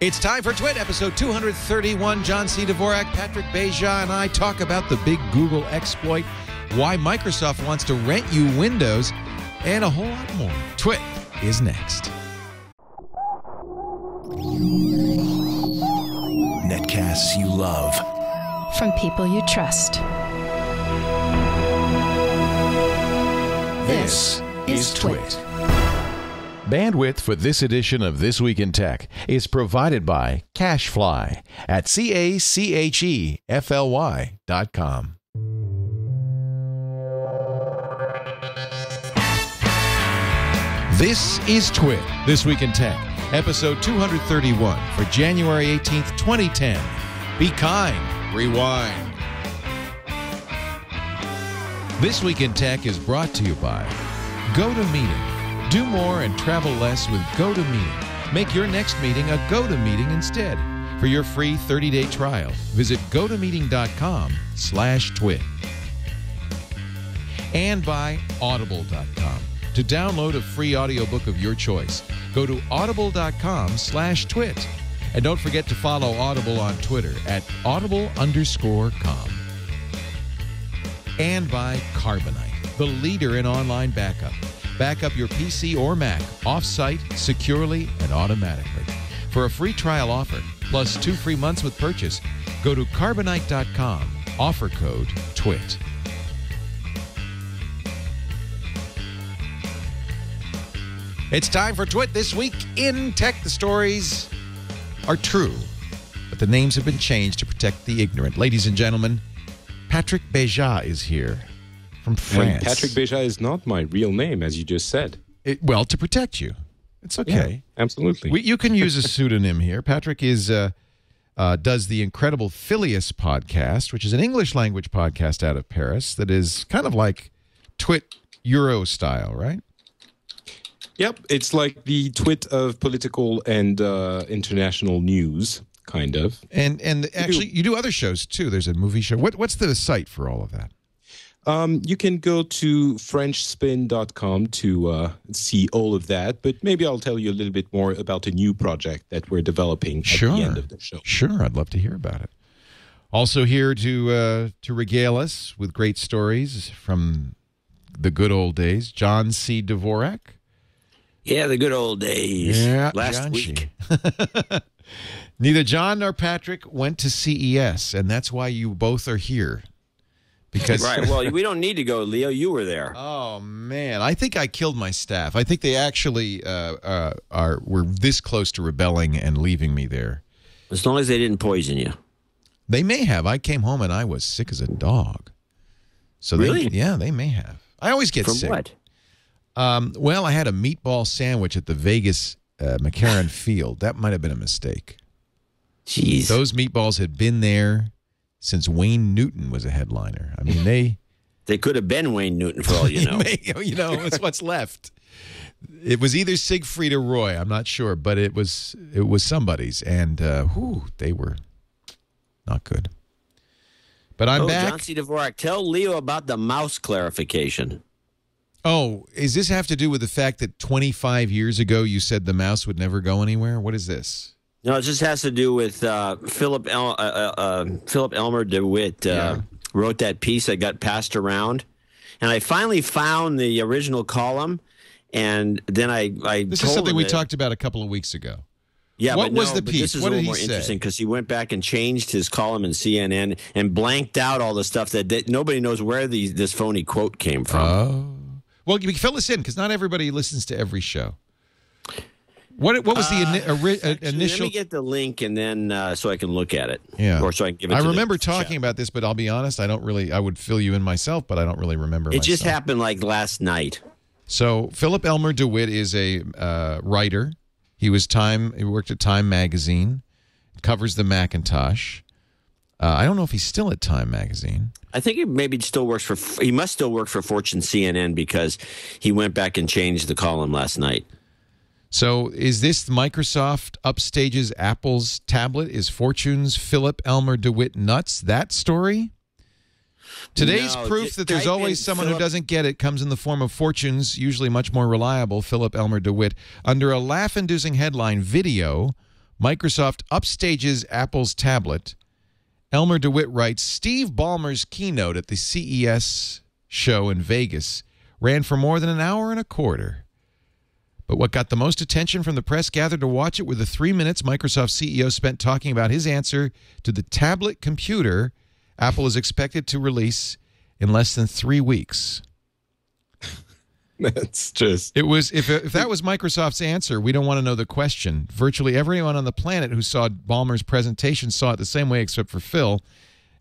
It's time for Twit, episode 231. John C. Dvorak, Patrick Beja, and I talk about the big Google exploit, why Microsoft wants to rent you Windows, and a whole lot more. Twit is next. Netcasts you love. From people you trust. This is Twit. Bandwidth for this edition of This Week in Tech is provided by CacheFly at C A C H E F L Y dot com. This is Twit, This Week in Tech, episode 231 for January 18th, 2010. Be kind, rewind. This Week in Tech is brought to you by GoToMeeting. Do more and travel less with GoToMeeting. Make your next meeting a GoToMeeting instead. For your free 30-day trial, visit gotomeeting.com slash twit. And by audible.com. To download a free audiobook of your choice, go to audible.com slash twit. And don't forget to follow Audible on Twitter at audible underscore com. And by Carbonite, the leader in online backup. Back up your PC or Mac off-site, securely, and automatically. For a free trial offer, plus two free months with purchase, go to carbonite.com. Offer code TWIT. It's time for Twit this week in tech. The stories are true, but the names have been changed to protect the ignorant. Ladies and gentlemen, Patrick Beja is here from France. And Patrick Beja is not my real name, as you just said. It- well, to protect you. It's okay. Absolutely. We, you can use a pseudonym here. Patrick is uh, uh, does the incredible Phileas podcast, which is an English language podcast out of Paris that is kind of like Twit Euro style, right? yep. It's like the twit of political and uh, international news, kind of. And and actually, you do other shows too. There's a movie show. What what's the site for all of that? Um, you can go to FrenchSpin.com to uh, see all of that, but maybe I'll tell you a little bit more about a new project that we're developing at Sure. the end of the show. Sure, I'd love to hear about it. Also here to uh, to regale us with great stories from the good old days, John C. Dvorak. Yeah, the good old days. Yeah, Last John week. Neither John nor Patrick went to CES, and that's why you both are here. Because Right. Well, we don't need to go, Leo. You were there. Oh man, I think I killed my staff. I think they actually uh, uh, are were this close to rebelling and leaving me there. As long as they didn't poison you. They may have. I came home and I was sick as a dog. So they, Really? yeah, they may have. I always get From sick. what? Um, well, I had a meatball sandwich at the Vegas uh, McCarran Field. That might have been a mistake. Jeez. Those meatballs had been there since Wayne Newton was a headliner. I mean, they. they could have been Wayne Newton for all you know. you know, it's what's left. It was either Siegfried or Roy. I'm not sure, but it was it was somebody's, and uh, whew, they were not good. But I'm oh, back. John C. Dvorak, tell Leo about the mouse clarification. Oh, is this have to do with the fact that 25 years ago you said the mouse would never go anywhere? What is this? No, it just has to do with uh, Philip El- uh, uh, uh, Philip Elmer DeWitt uh, Yeah. wrote that piece that got passed around, and I finally found the original column, and then I I This is something we that- talked about a couple of weeks ago. Yeah, What but was no, the piece? This is What a did little he more say? interesting because he went back and changed his column in CNN and blanked out all the stuff that, that nobody knows where the, this phony quote came from. Oh, well, you fill us in because not everybody listens to every show. What what was the ini- ori- uh, Actually, initial? Let me get the link and then uh, so I can look at it. Yeah. or so I can give it. I remember chat. talking about this, but I'll be honest, I don't really. I would fill you in myself, but I don't really remember. It just happened like last night. So Philip Elmer DeWitt is a uh, writer. He was Time. He worked at Time magazine. Covers the Macintosh. Uh, I don't know if he's still at Time magazine. I think he maybe still works for. He must still work for Fortune CNN because he went back and changed the column last night. So is this Microsoft upstages Apple's tablet? Is Fortune's Philip Elmer DeWitt nuts? That story? Today's No, proof that there's always someone who doesn't get it comes in the form of Fortune's usually much more reliable Philip Elmer DeWitt under a laugh-inducing headline video Microsoft upstages Apple's tablet. Elmer DeWitt writes Steve Ballmer's keynote at the CES show in Vegas ran for more than an hour and a quarter. But what got the most attention from the press gathered to watch it were the three minutes Microsoft CEO spent talking about his answer to the tablet computer Apple is expected to release in less than three weeks. That's just It was if if that was Microsoft's answer, we don't want to know the question. Virtually everyone on the planet who saw Ballmer's presentation saw it the same way, except for Phil.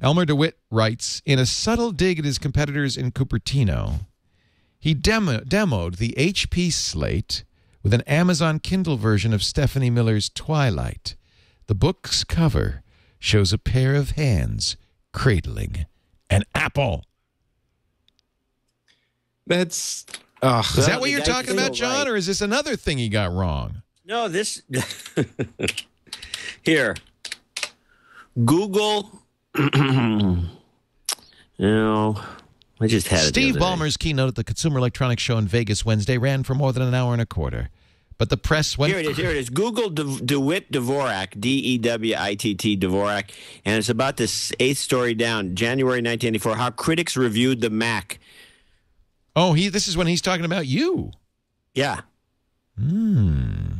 Elmer DeWitt writes in a subtle dig at his competitors in Cupertino. He demo, demoed the HP Slate with an Amazon Kindle version of Stephanie Miller's Twilight. The book's cover shows a pair of hands cradling an apple. that's. Uh, Is that what you're talking about, John, right. or is this another thing he got wrong? No, this here. Google. you know, I just had Steve. Ballmer's keynote at the Consumer Electronics Show in Vegas Wednesday ran for more than an hour and a quarter. But the press went. Here it is. Here it is. Google De- DeWitt Dvorak, D E W I T T Dvorak, and it's about this eighth story down, January 1984. How critics reviewed the Mac. Oh, he. This is when he's talking about you. Yeah. Hmm.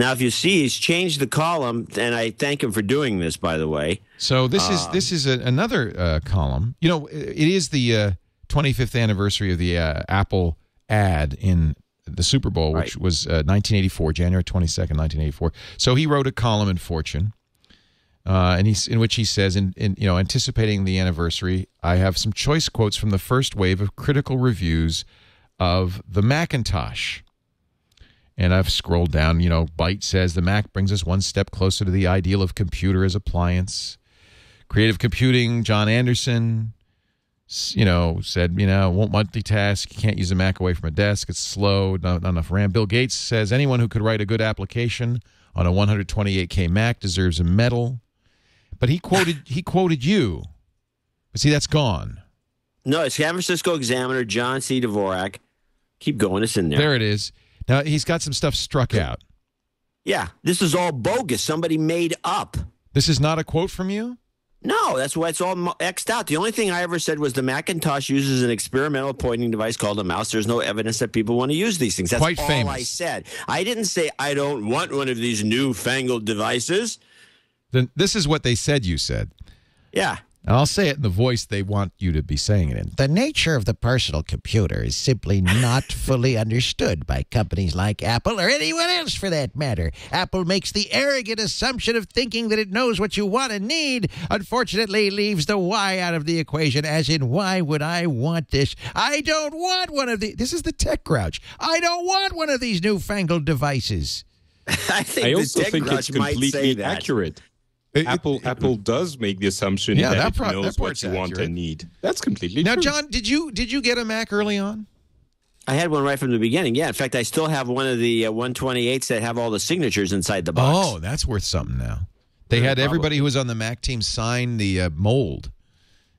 Now, if you see, he's changed the column, and I thank him for doing this. By the way, So this is this is a, another uh, column. You know, it is the uh, 25th anniversary of the uh, Apple ad in the Super Bowl, which Right. was uh, 1984, January 22nd, 1984. So he wrote a column in Fortune, uh, and he's in which he says, in, in you know, anticipating the anniversary, I have some choice quotes from the first wave of critical reviews of the Macintosh. And I've scrolled down. You know, Byte says the Mac brings us one step closer to the ideal of computer as appliance. Creative computing, John Anderson, you know, said, you know, won't multitask. You can't use a Mac away from a desk. It's slow, not, not enough RAM. Bill Gates says anyone who could write a good application on a 128K Mac deserves a medal. But he quoted he quoted you. But see, that's gone. no, it's San Francisco Examiner, John C. Dvorak. Keep going. It's in there. There it is. Now he's got some stuff struck out. Yeah, this is all bogus. Somebody made up. This is not a quote from you? No, that's why it's all xed out. The only thing I ever said was the Macintosh uses an experimental pointing device called a mouse. There's no evidence that people want to use these things. That's Quite all famous. I said. I didn't say I don't want one of these newfangled devices. Then this is what they said you said. Yeah. And I'll say it in the voice they want you to be saying it in. The nature of the personal computer is simply not fully understood by companies like Apple or anyone else for that matter. Apple makes the arrogant assumption of thinking that it knows what you want and need. Unfortunately, leaves the why out of the equation, as in, why would I want this? I don't want one of the. This is the tech grouch. I don't want one of these newfangled devices. I think I the also tech think Crush it's might say completely that. accurate. It- Apple Apple does make the assumption Yeah, that, that it knows that what part's you want accurate. and need. That's completely Now, true. John, did you did you get a Mac early on? I had one right from the beginning. Yeah. In fact, I still have one of the uh, 128s that have all the signatures inside the box. Oh, that's worth something now. They Yeah, had probably. everybody who was on the Mac team sign the uh, mold,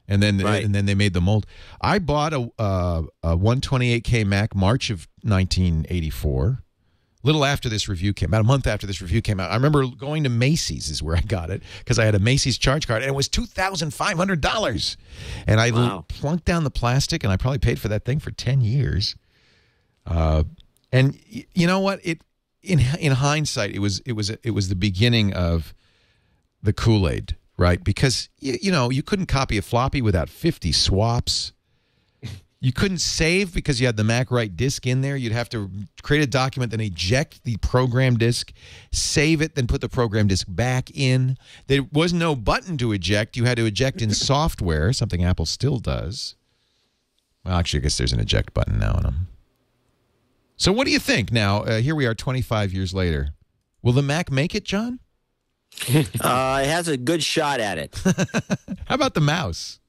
and then Right. and then they made the mold. I bought a, uh, a 128k Mac March of 1984. Little after this review came, out, a month after this review came out, I remember going to Macy's is where I got it because I had a Macy's charge card and it was two thousand five hundred dollars, and I Wow. plunked down the plastic and I probably paid for that thing for ten years. Uh, and y- you know what? It in in hindsight, it was it was it was the beginning of the Kool Aid, right? Because you, you know you couldn't copy a floppy without fifty swaps. You couldn't save because you had the MacWrite disk in there. You'd have to create a document, then eject the program disk, save it, then put the program disk back in. There was no button to eject. You had to eject in software, something Apple still does. Well, actually, I guess there's an eject button now on them. So, what do you think now? Uh, here we are 25 years later. Will the Mac make it, John? Uh, it has a good shot at it. How about the mouse?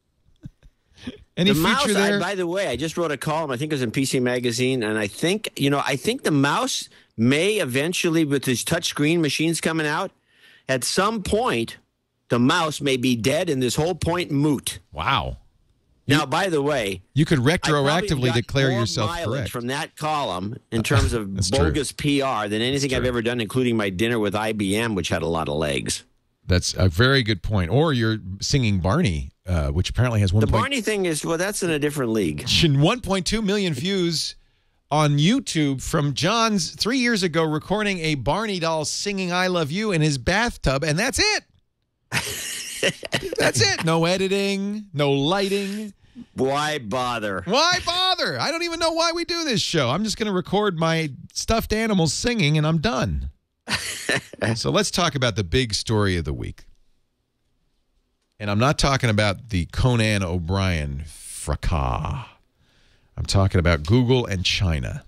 Any the feature mouse, I, by the way, I just wrote a column. I think it was in PC Magazine, and I think you know, I think the mouse may eventually, with these touchscreen machines coming out, at some point, the mouse may be dead, and this whole point moot. wow. Now, by the way, You could retroactively declare yourself correct. from that column in terms of That's true. bogus PR than anything I've ever done, including my dinner with IBM, which had a lot of legs. That's a very good point. Or you're singing Barney, uh, which apparently has one The Barney thing is well, that's in a different league. 1.2 million views on YouTube from John's three years ago recording a Barney doll singing I Love You in his bathtub, and that's it. that's it. No editing, no lighting. Why bother? Why bother? I don't even know why we do this show. I'm just going to record my stuffed animals singing and I'm done. so let's talk about the big story of the week. And I'm not talking about the Conan O'Brien fracas. I'm talking about Google and China.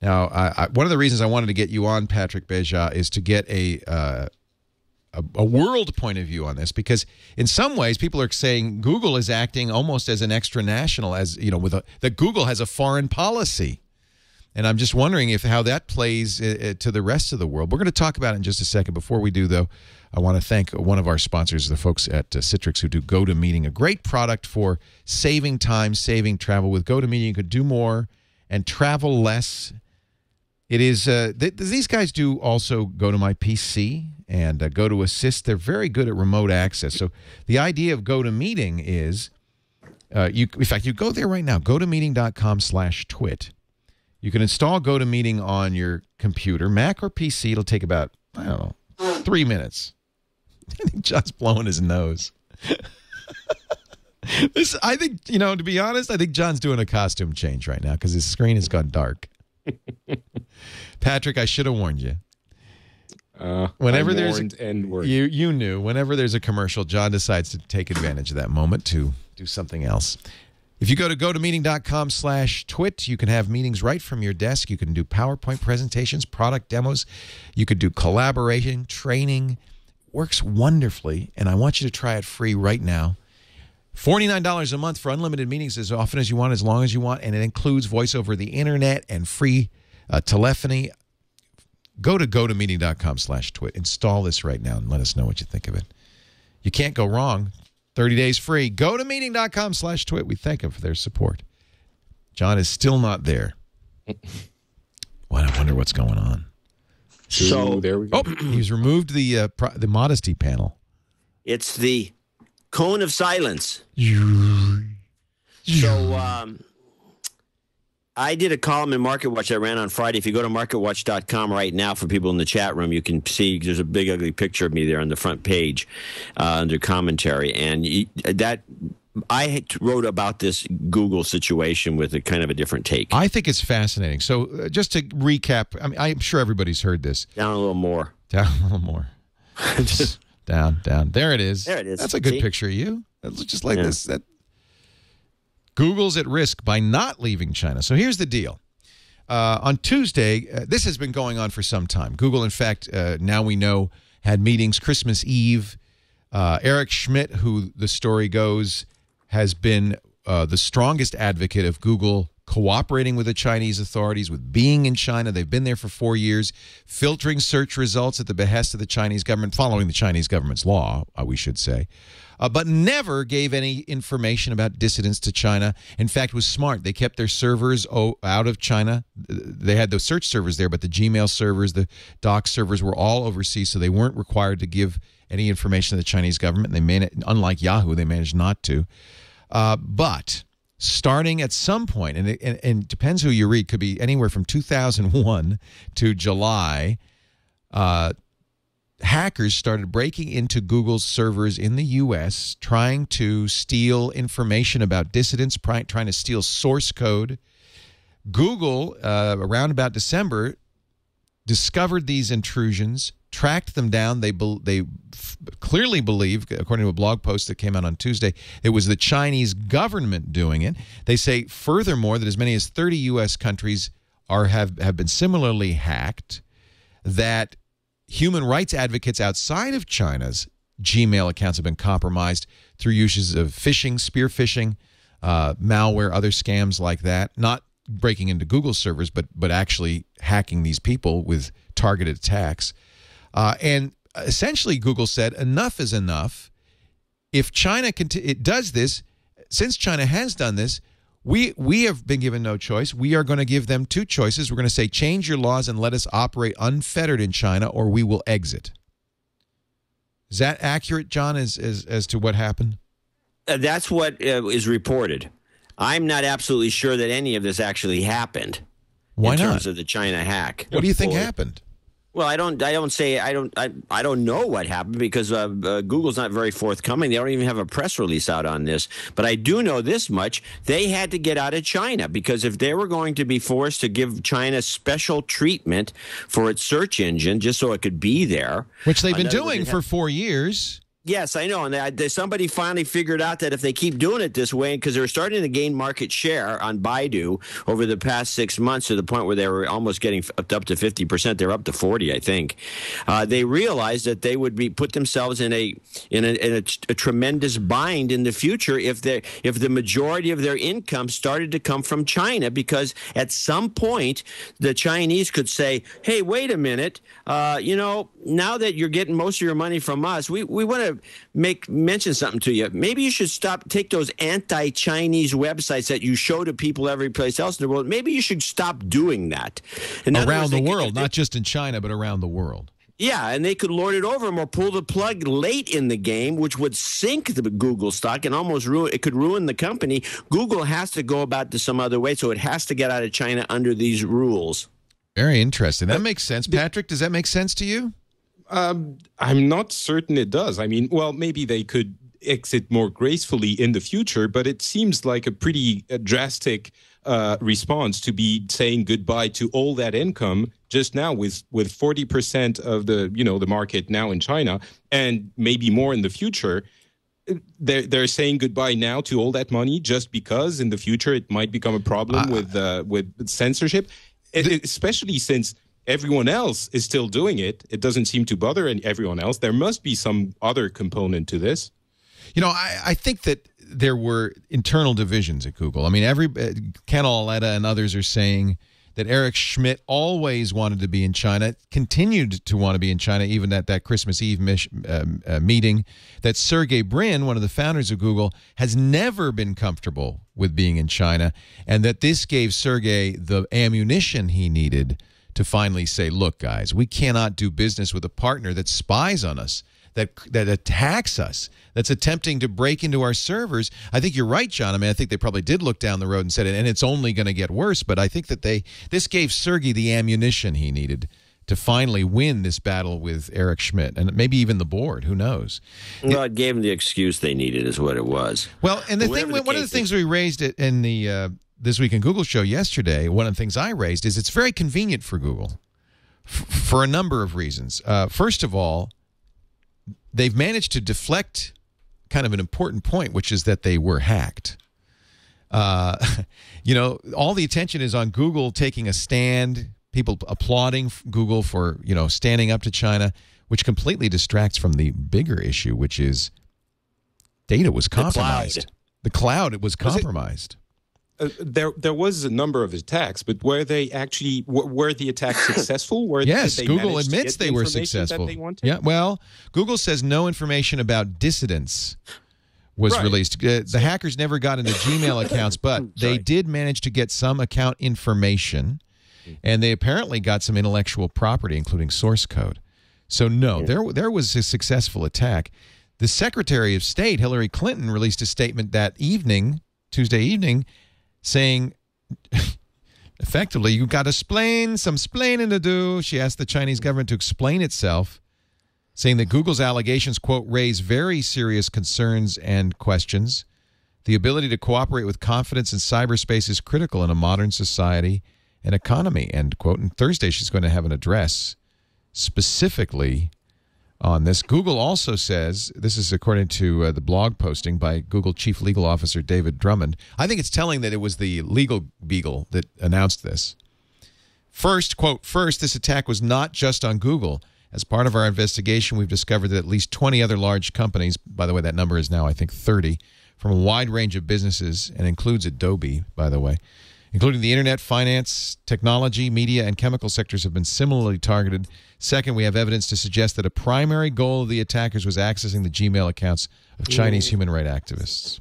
Now, I, I, one of the reasons I wanted to get you on, Patrick Beja, is to get a, uh, a a world point of view on this, because in some ways, people are saying Google is acting almost as an extra national, as you know, with a, that Google has a foreign policy. And I'm just wondering if how that plays uh, uh, to the rest of the world. We're going to talk about it in just a second. Before we do, though, I want to thank one of our sponsors, the folks at uh, Citrix, who do GoToMeeting, a great product for saving time, saving travel. With GoToMeeting, you could do more and travel less. It is uh, th- these guys do also go to my PC and uh, go to assist. They're very good at remote access. So the idea of GoToMeeting is, uh, you in fact you go there right now. GoToMeeting.com/twit. You can install GoToMeeting on your computer, Mac or PC. It'll take about I don't know three minutes. I think John's blowing his nose. this, I think, you know, to be honest, I think John's doing a costume change right now because his screen has gone dark. Patrick, I should have warned you. Uh, Whenever I there's a- warned and. You you knew. Whenever there's a commercial, John decides to take advantage of that moment to do something else. If you go to gotomeeting.com slash twit, you can have meetings right from your desk. You can do PowerPoint presentations, product demos. You could do collaboration, training. Works wonderfully, and I want you to try it free right now. $49 a month for unlimited meetings as often as you want, as long as you want, and it includes voice over the internet and free uh, telephony. Go to gotomeeting.com slash twit. Install this right now and let us know what you think of it. You can't go wrong. 30 days free. Go to meeting.com slash twit. We thank them for their support. John is still not there. Well, I wonder what's going on. So there we go. Oh, he's removed the uh, pro- the modesty panel. it's the cone of silence. So um, I did a column in Market Watch I ran on Friday. If you go to marketwatch.com right now for people in the chat room, you can see there's a big ugly picture of me there on the front page uh, under commentary. And you, that I wrote about this Google situation with a kind of a different take. I think it's fascinating. So, uh, just to recap, I mean, I'm sure everybody's heard this. Down a little more. Down a little more. Just down, down. There it is. There it is. That's a good See? picture of you. Just like Yeah. this. That Google's at risk by not leaving China. So here's the deal. Uh, on Tuesday, uh, this has been going on for some time. Google, in fact, uh, now we know, had meetings Christmas Eve. Uh, Eric Schmidt, who the story goes, has been uh, the strongest advocate of Google cooperating with the Chinese authorities, with being in China. They've been there for four years, filtering search results at the behest of the Chinese government, following the Chinese government's law, uh, we should say, uh, but never gave any information about dissidents to China. In fact, was smart. They kept their servers out of China. They had those search servers there, but the Gmail servers, the Doc servers were all overseas, so they weren't required to give any information to the Chinese government. They managed, unlike Yahoo, they managed not to. Uh, but starting at some point, and it and, and depends who you read, could be anywhere from 2001 to July. Uh, hackers started breaking into Google's servers in the U.S., trying to steal information about dissidents, trying to steal source code. Google, uh, around about December, discovered these intrusions, tracked them down. They bel they clearly believe, according to a blog post that came out on Tuesday, it was the Chinese government doing it. They say furthermore that as many as 30 U.S. countries are have have been similarly hacked. That human rights advocates outside of China's Gmail accounts have been compromised through uses of phishing, spear phishing, uh, malware, other scams like that. Not breaking into Google servers, but but actually hacking these people with targeted attacks. Uh, and essentially, Google said enough is enough. If China conti- it does this, since China has done this, we we have been given no choice. We are going to give them two choices. We're going to say change your laws and let us operate unfettered in China, or we will exit. Is that accurate, John, as as, as to what happened? Uh, that's what uh, is reported. I'm not absolutely sure that any of this actually happened. Why in not? terms of the China hack. What do you think happened? Well, I don't. I don't say. I don't. I, I don't know what happened because uh, uh, Google's not very forthcoming. They don't even have a press release out on this. But I do know this much: they had to get out of China because if they were going to be forced to give China special treatment for its search engine just so it could be there, Which they've uh, been in other words, doing for four years. Yes, I know, and they, somebody finally figured out that if they keep doing it this way, because they were starting to gain market share on Baidu over the past six months to the point where they were almost getting up to, up to fifty percent. They're up to forty, I think. Uh, they realized that they would be put themselves in a in, a, in a, a tremendous bind in the future if they if the majority of their income started to come from China, because at some point the Chinese could say, "Hey, wait a minute, uh, you know, now that you're getting most of your money from us, we, we want to make mention something to you. Maybe you should stop take those anti-Chinese websites that you show to people every place else in the world. Maybe you should stop doing that In around words, the they could- world, not just in China, but around the world. yeah, and they could lord it over them or pull the plug late in the game, which would sink the Google stock and almost ruin it. Could ruin the company. Google has to go about this some other way, so it has to get out of China under these rules. Very interesting. That makes sense. Patrick, does that make sense to you? Um, I'm not certain it does. I mean, well, maybe they could exit more gracefully in the future, but it seems like a pretty uh, drastic uh, response to be saying goodbye to all that income just now with with 40% of the you know the market now in China and maybe more in the future. They're they're saying goodbye now to all that money just because in the future it might become a problem with uh, with censorship, E- especially since everyone else is still doing it. It doesn't seem to bother everyone else. There must be some other component to this. You know, I, I think that there were internal divisions at Google. I mean, every uh, Ken Auletta and others are saying that Eric Schmidt always wanted to be in China, continued to want to be in China, even at that Christmas Eve um, uh, meeting. That Sergey Brin, one of the founders of Google, has never been comfortable with being in China, and that this gave Sergey the ammunition he needed to finally say, "Look, guys, we cannot do business with a partner that spies on us." that that attacks us, that's attempting to break into our servers. I think you're right, John. I mean, I think they probably did look down the road and said, and it's only going to get worse. But I think that they this gave Sergey the ammunition he needed to finally win this battle with Eric Schmidt and maybe even the board. Who knows? Well, it gave them the excuse they needed, is what it was. Well, and the Whatever thing, the one of the things we raised it in the uh, this week in Google show yesterday, one of the things I raised is it's very convenient for Google f- for a number of reasons. Uh, first of all, they've managed to deflect kind of an important point, which is that they were hacked. Uh, you know, all the attention is on Google taking a stand, people applauding Google for you know standing up to China, which completely distracts from the bigger issue, which is data was compromised. The cloud, it was Was it- compromised. Uh, there, there was a number of attacks, but were they actually were, were the attacks successful? Were, Yes, they Google admits get the they were successful. they? Yeah, well, Google says no information about dissidents was Right. released. Uh, the hackers never got into Gmail accounts, but they did manage to get some account information, and they apparently got some intellectual property, including source code. So no, there there was a successful attack. The Secretary of State Hillary Clinton released a statement that evening, Tuesday evening, saying effectively, you've got to explain some splaining to do. She asked the Chinese government to explain itself, saying that Google's allegations, quote, raise very serious concerns and questions. The ability to cooperate with confidence in cyberspace is critical in a modern society and economy, end quote. And Thursday, she's going to have an address specifically on this. Google also says, this is according to uh, the blog posting by Google Chief Legal Officer David Drummond. I think it's telling that it was the legal beagle that announced this. First, quote, first, this attack was not just on Google. As part of our investigation, we've discovered that at least 20 other large companies, by the way, that number is now, I think, 30, from a wide range of businesses and includes Adobe, by the way, including the internet, finance, technology, media, and chemical sectors, have been similarly targeted. Second, we have evidence to suggest that a primary goal of the attackers was accessing the Gmail accounts of Chinese human rights activists.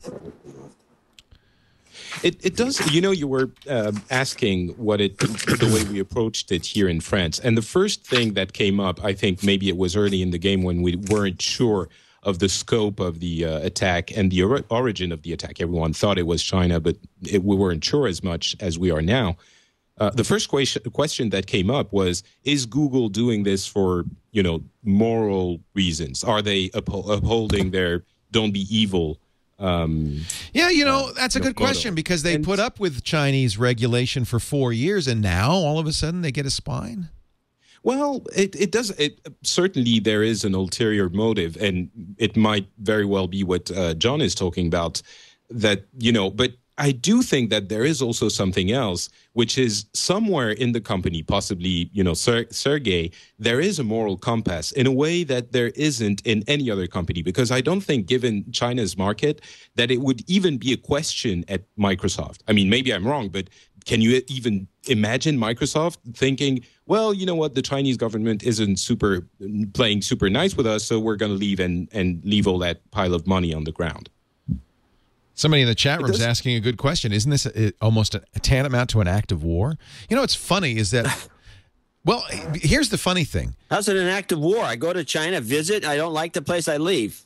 It, it does. You know, you were uh, asking what it, the way we approached it here in France, and the first thing that came up, I think maybe it was early in the game when we weren't sure of the scope of the uh, attack and the or- origin of the attack. Everyone thought it was China, but it, we weren't sure as much as we are now. Uh, the first question, question that came up was: Is Google doing this for you know moral reasons? Are they upho- upholding their "don't be evil"? Um, Yeah, you know, that's a good question because they And- put up with Chinese regulation for four years and now all of a sudden they get a spine. Well, it, it does. It certainly there is an ulterior motive, and it might very well be what uh, John is talking about. That you know, but I do think that there is also something else, which is somewhere in the company, possibly you know, Ser- Sergey. There is a moral compass in a way that there isn't in any other company, because I don't think, given China's market, that it would even be a question at Microsoft. I mean, maybe I'm wrong, but can you even imagine Microsoft thinking, well, you know what, the Chinese government isn't super playing super nice with us, so we're going to leave and and leave all that pile of money on the ground. Somebody in the chat room is asking a good question. Isn't this a, almost a, tantamount to an act of war? You know, what's funny is that, well, here's the funny thing. How's it an act of war? I go to China, visit. I don't like the place. I leave.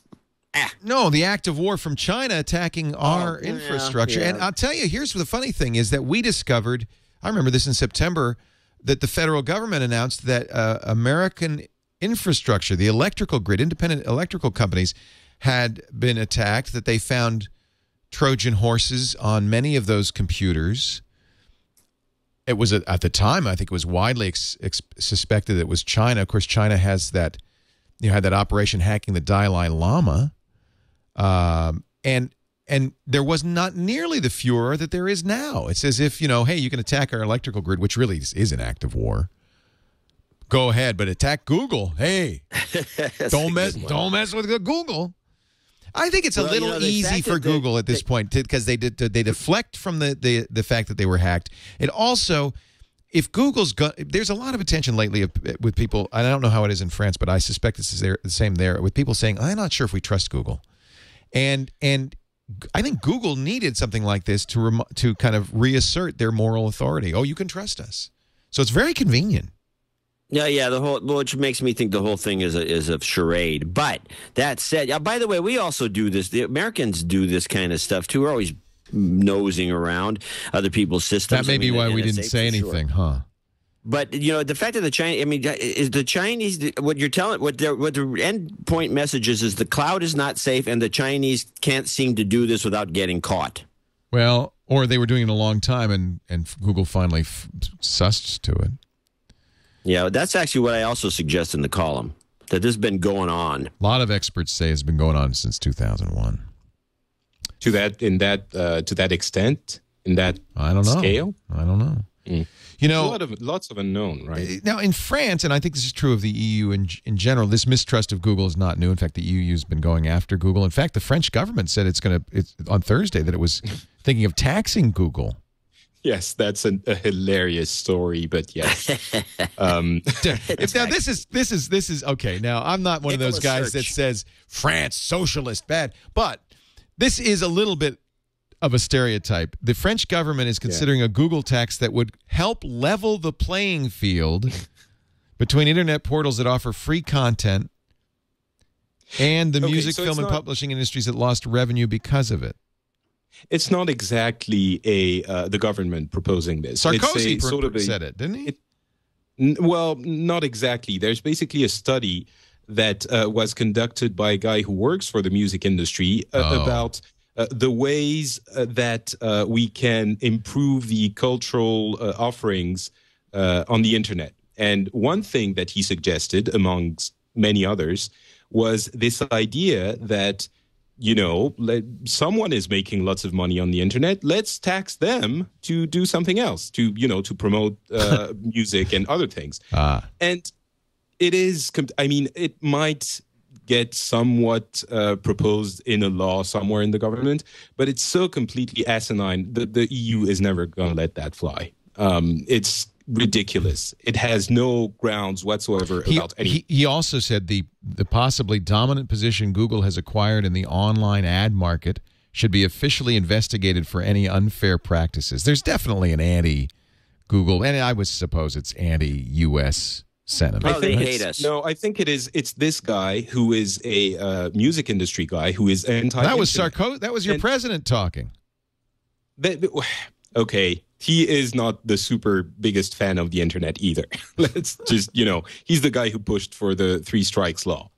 No, the act of war from China attacking our Oh, yeah, infrastructure. And. I'll tell you, here's the funny thing is that we discovered, I remember this in September, that the federal government announced that uh, American infrastructure, the electrical grid, independent electrical companies had been attacked, that they found Trojan horses on many of those computers. It was at the time, I think it was widely suspected that it was China. Of course, China has that, you know, had that operation hacking the Dalai Lama um, and and there was not nearly the furor that there is now. It's as if you know, hey, you can attack our electrical grid, which really is, an act of war. Go ahead, but attack Google. Hey, don't mess, don't mess with Google. I think it's a Well, you little know, easy for that they- Google at this point because they did they deflect from the, the the fact that they were hacked. It also, if Google's got, there's a lot of attention lately with people. I don't know how it is in France, but I suspect this is there, the same there with people saying, "I'm not sure if we trust Google," and and I think Google needed something like this to rem- to kind of reassert their moral authority. Oh, you can trust us. So it's very convenient. Yeah, yeah. The whole, which makes me think the whole thing is a is a charade. But that said, by the way, we also do this. The Americans do this kind of stuff too. We're always nosing around other people's systems. That may I be why we didn't say for sure. anything, huh? But you know, the fact that the Chinese, I mean, is the Chinese what you're telling? What their what the end point message is is the cloud is not safe, and the Chinese can't seem to do this without getting caught. Well, or they were doing it a long time, and and Google finally f- sussed to it. Yeah, that's actually what I also suggest in the column that this has been going on. A lot of experts say it's been going on since 2001. To that in that uh, to that extent, in that I don't know. scale, I don't know. Mm. You a know, lot of lots of unknown, right? now in France, and I think this is true of the EU in, in general, this mistrust of Google is not new. In fact, the EU has been going after Google. In fact, the French government said it's going to, it's on Thursday that it was thinking of taxing Google. Yes, that's an, a hilarious story, but yes. um, if now this is this is this is okay. Now I'm not one of those Nicholas guys that says France socialist bad, but this is a little bit of a stereotype. The French government is considering a Google tax that would help level the playing field between internet portals that offer free content and the Okay, music, so film, it's and publishing industries that lost revenue because of it. it's not exactly a uh, the government proposing this. Sarkozy it's a, sort of a, said it, didn't he? it- N- Well, not exactly. There's basically a study that uh, was conducted by a guy who works for the music industry uh, Oh. about the ways uh, that uh, we can improve the cultural uh, offerings uh, on the internet. And one thing that he suggested, amongst many others, was this idea that you know, someone is making lots of money on the internet. Let's tax them to do something else, to you know, to promote uh, music and other things. Ah. And it is, I mean, it might get somewhat uh, proposed in a law somewhere in the government, but it's so completely asinine that the EU is never going to let that fly. Um, it's ridiculous. It has no grounds whatsoever He, about any. he, he also said the the possibly dominant position Google has acquired in the online ad market should be officially investigated for any unfair practices. There's definitely an anti Google, and I would suppose it's anti US sentiment. Oh, they hate us. No, I think it is. It's this guy who is a uh, music industry guy who is anti. that was Sarko. That was your And- president talking. That, okay, he is not the super biggest fan of the internet either. Let's just you know, he's the guy who pushed for the three strikes law.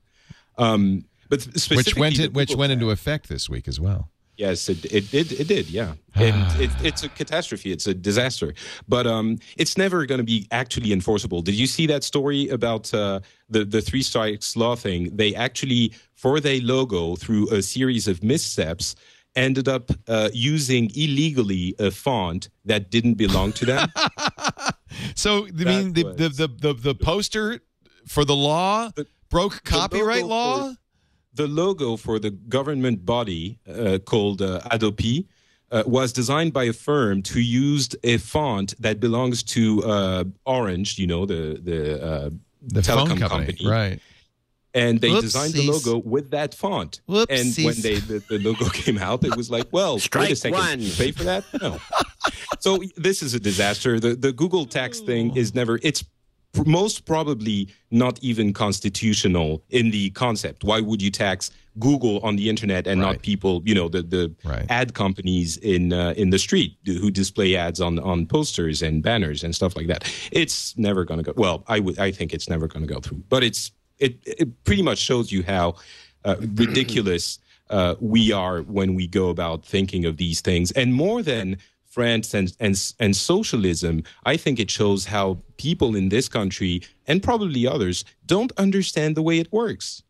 Um, but Which went the in, which went into effect this week as well. Yes, it, it did. It did. Yeah, and it, it's a catastrophe. It's a disaster. But um, it's never going to be actually enforceable. Did you see that story about uh, the the three strikes law thing? They actually, for their logo, through a series of missteps, ended up uh, using illegally a font that didn't belong to them. So I mean the, the, the the the poster for the law The- broke copyright law. For- the logo for the government body uh, called uh, Hadopi uh, was designed by a firm who used a font that belongs to uh, Orange, you know, the the, uh, the telecom phone company, right? And they designed the logo with that font. And when they the, the logo came out, it was like, well, wait a Strike second, one. you pay for that? No. so this is a disaster. The the Google tax thing is never. It's pr- most probably not even constitutional in the concept. Why would you tax Google on the internet and Right. not people? You know, the the Right. ad companies in uh, in the street who display ads on on posters and banners and stuff like that. It's never going to go. Well, I would. I think it's never going to go through. But it's it it pretty much shows you how uh, ridiculous uh, we are when we go about thinking of these things, and more than France and, and and socialism, I think it shows how people in this country and probably others don't understand the way it works.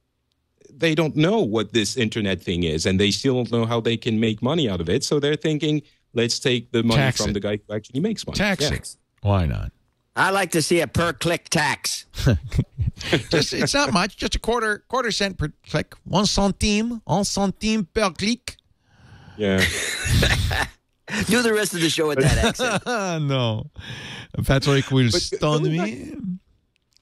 They don't know what this internet thing is, and they still don't know how they can make money out of it. So they're thinking, let's take the money Tax from it. the guy who actually makes money. Tax Yeah. it. Why not? I like to see a per click tax. Just it's not much, just a quarter quarter cent per click, one centime, un centime per click. Yeah. Do the rest of the show with that accent. No. Patrick will But stun going me.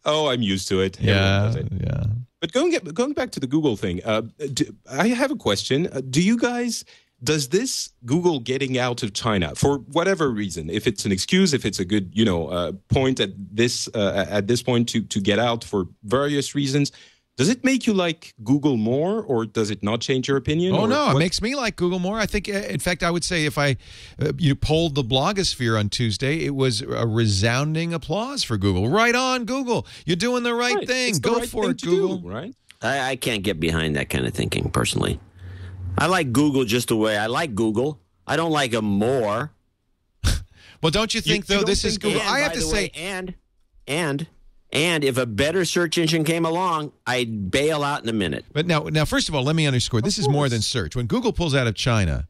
Oh, I'm used to it. Yeah, it. yeah. But going going back to the Google thing, uh, do, I have a question. Uh, do you guys does this Google getting out of China for whatever reason, if it's an excuse, if it's a good you know uh, point at this uh, at this point to to get out for various reasons, does it make you like Google more, or does it not change your opinion? Oh or no, it makes me like Google more. I think, uh, in fact, I would say if I uh, you polled the blogosphere on Tuesday, it was a resounding applause for Google. Right on, Google. You're doing the right, Right, thing. it's the Go right for thing it, to do, Google. right? I, I can't get behind that kind of thinking personally. I like Google just the way I like Google. I don't like them more. Well, don't you think you though? don't This is Google. And, I have by to the say, way, and and and if a better search engine came along, I'd bail out in a minute. But now, now, first of all, let me underscore: this is more than search. When Google pulls out of China,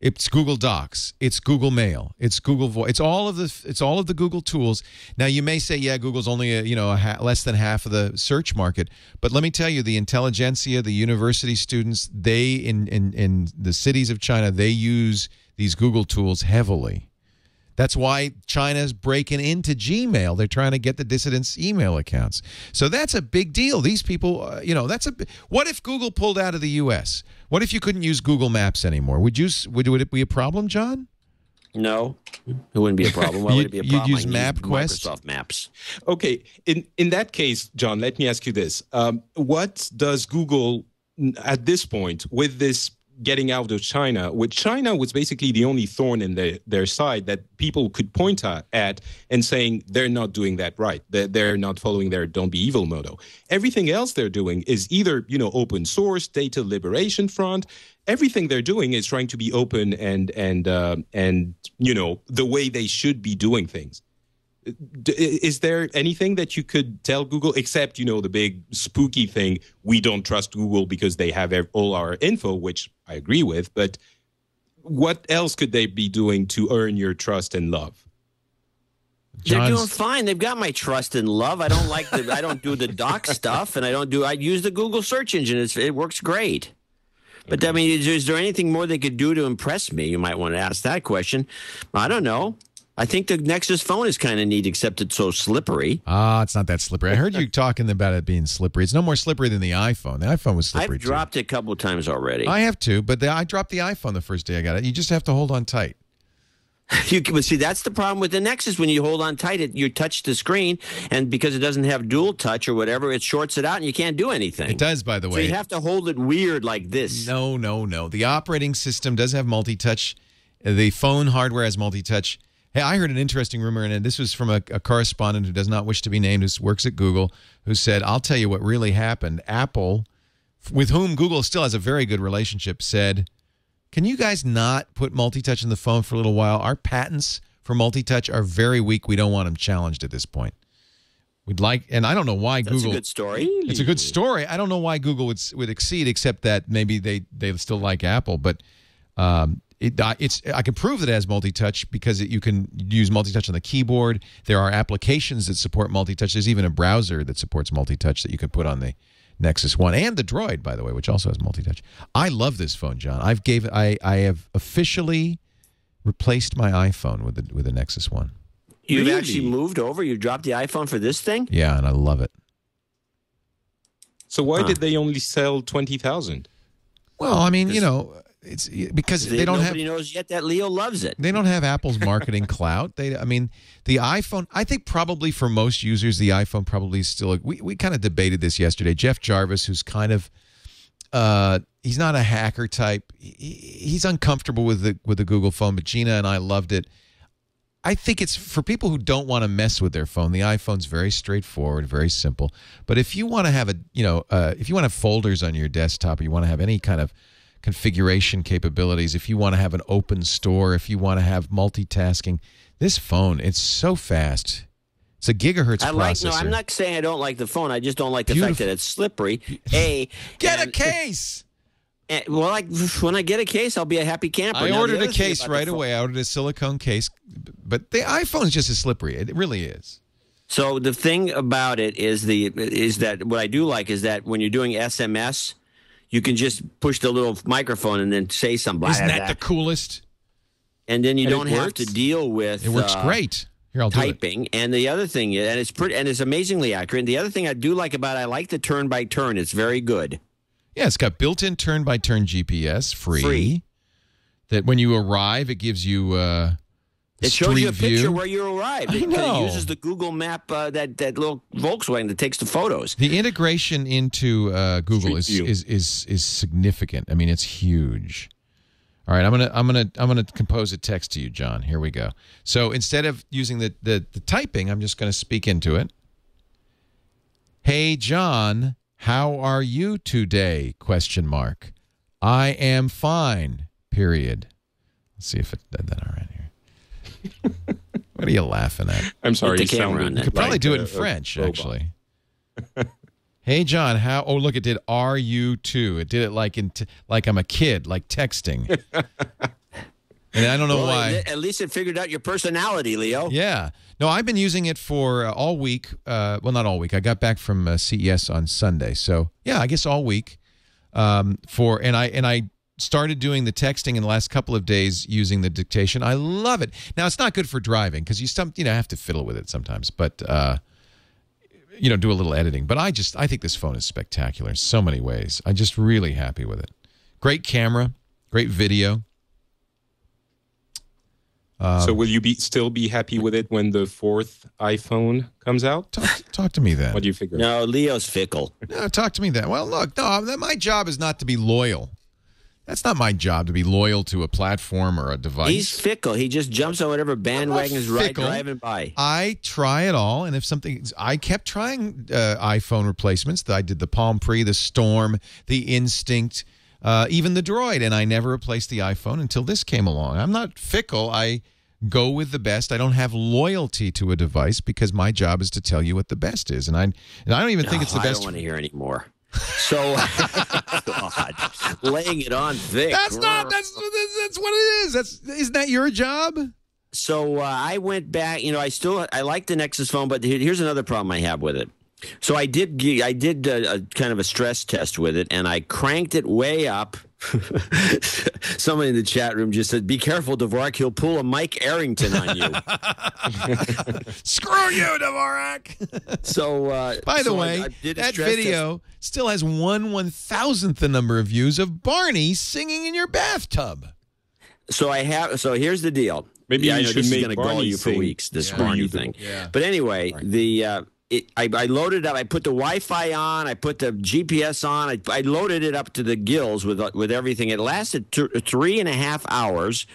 it's Google Docs, it's Google Mail, it's Google Voice, it's all of the it's all of the Google tools. Now, you may say, yeah, Google's only a, you know a ha- less than half of the search market, but let me tell you, the intelligentsia, the university students, they in in in the cities of China, they use these Google tools heavily. That's why China's breaking into Gmail. They're trying to get the dissidents' email accounts. So that's a big deal. These people, uh, you know, that's a. What if Google pulled out of the U.S.? What if you couldn't use Google Maps anymore? Would you? Would, would it be a problem, John? No, it wouldn't be a problem. Why would it be a You'd- problem? you'd use MapQuest? Microsoft Maps. Okay, in in that case, John, let me ask you this: um, What does Google at this point with this getting out of China? With China was basically the only thorn in their their side that people could point at, and saying they're not doing that right. They're, they're not following their "Don't be evil" motto. Everything else they're doing is either you know open source, data liberation front. Everything they're doing is trying to be open and and uh, and you know the way they should be doing things. Is there anything that you could tell Google except you know the big spooky thing we don't trust Google because they have all our info which I agree with but what else could they be doing to earn your trust and love They're doing fine. They've got my trust and love. I don't like the. I don't do the doc stuff, and I don't do. I use the Google search engine. It's, it works great. But I mean, is, is there anything more they could do to impress me? You might want to ask that question. I don't know. I think the Nexus phone is kind of neat, except it's so slippery. Ah, it's not that slippery. I heard you talking about it being slippery. It's no more slippery than the iPhone. The iPhone was slippery I've too. dropped it a couple of times already. I have too, but the, I dropped the iPhone the first day I got it. You just have to hold on tight. You can, see, that's the problem with the Nexus. When you hold on tight, it you touch the screen, and because it doesn't have dual touch or whatever, it shorts it out, and you can't do anything. It does, by the So way. you have to hold it weird like this. No, no, no. The operating system does have multi-touch. The phone hardware has multi-touch. Hey, I heard an interesting rumor, and this was from a, a correspondent who does not wish to be named, who works at Google, who said, "I'll tell you what really happened. Apple, with whom Google still has a very good relationship, said." Can you guys not put multi-touch in the phone for a little while? Our patents for multi-touch are very weak. We don't want them challenged at this point. We'd like, and I don't know why That's Google. a good story. It's a good story. I don't know why Google would would exceed, except that maybe they they still like Apple. But um, it it's I can prove that it has multi-touch because it, you can use multi-touch on the keyboard. There are applications that support multi-touch. There's even a browser that supports multi-touch that you can put on the Nexus One and the Droid, by the way, which also has multi-touch. I love this phone, John. I've gave I I have officially replaced my iPhone with the with the Nexus One. You've Really? actually moved over. You dropped the iPhone for this thing. Yeah, and I love it. So why Huh. did they only sell twenty thousand? Well, I mean, you know, it's because they don't have Nobody knows yet that Leo loves it. They don't have Apple's marketing clout. They, I mean, the iPhone. I think probably for most users, the iPhone probably is still. We we kind of debated this yesterday. Jeff Jarvis, who's kind of, uh, he's not a hacker type. He, he's uncomfortable with the with the Google phone, but Gina and I loved it. I think it's for people who don't want to mess with their phone. The iPhone's very straightforward, very simple. But if you want to have a, you know, uh, if you want to have folders on your desktop, or you want to have any kind of configuration capabilities, if you want to have an open store, if you want to have multitasking, this phone it's so fast. It's a gigahertz I like. No, I'm not saying I don't like the phone. I just don't like the fact that it's slippery. A Get a case. and- well, like when I get a case, I'll be a happy camper. I Now, ordered a case right away. I ordered a silicone case, but the iPhone's just as slippery. It really is. So the thing about it is the is that what I do like is that when you're doing SMS, you can just push the little microphone and then say something. Isn't blah, that the coolest? and then you And don't have to deal with It works uh, great. Here, I'll do it. typing. And the other thing, and it's pretty, and it's amazingly accurate. And the other thing I do like about it, I like the turn by turn. It's very good. Yeah, it's got built-in turn-by-turn GPS, free. Free. That when you arrive, it gives you uh, It shows you a street picture view. where you arrived. I It, know. it uses the Google Map, uh, that that little Volkswagen that takes the photos. The integration into uh, Google is, is is is significant. I mean, it's huge. All right, I'm gonna I'm gonna I'm gonna compose a text to you, John. Here we go. So instead of using the the, the typing, I'm just gonna speak into it. Hey, John, how are you today? Question mark. I am fine. Period. Let's see if it did that all right here. What are you laughing at? I'm sorry, the it camera on. You could probably like do it in a French, robot. actually. hey, John, how? Oh, look, it did "Are you too?" It did it like in t- like I'm a kid, like texting. and I don't know Well, why. at- At least it figured out your personality, Leo. Yeah. No, I've been using it for uh, all week. Uh, well, not all week. I got back from uh, CES on Sunday, so yeah, I guess all week. Um, for and I and I started doing the texting in the last couple of days using the dictation. I love it. Now it's not good for driving because you some you know have to fiddle with it sometimes, but uh, you know do a little editing. But I just I think this phone is spectacular in so many ways. I'm just really happy with it. Great camera, great video. so will you be still be happy with it when the fourth iPhone comes out? Talk, talk to me then. What do you figure? No, Leo's fickle. No, talk to me then. Well, look, no, my job is not to be loyal. That's not my job to be loyal to a platform or a device. He's fickle. He just jumps on whatever bandwagon is right driving by. I try it all, and if something, I kept trying uh, iPhone replacements. I did the Palm Pre, the Storm, the Instinct, uh, even the Droid, and I never replaced the iPhone until this came along. I'm not fickle. I go with the best. I don't have loyalty to a device because my job is to tell you what the best is, and I and I don't even think it's the I best. don't want to hear anymore. So, God, laying it on thick. That's not. That's that's what it is. That's isn't that your job? So uh, I went back. You know, I still I like the Nexus phone, but here's another problem I have with it. So I did I did uh, a, kind of a stress test with it, and I cranked it way up Somebody in the chat room just said, "Be careful, Dvorak. He'll pull a Mike Arrington on you." Screw you, Dvorak. so, uh, By the so way, I did that stress video still has one one thousandth the number of views of Barney singing in your bathtub. So I have. So here's the deal. Maybe yeah, I you know should this is make going to gall Barney you for weeks. This for Barney thing. Yeah. But anyway, the uh, it, I, I loaded up. I put the Wi-Fi on. I put the GPS on. I, I loaded it up to the gills with with everything. It lasted th- three and a half hours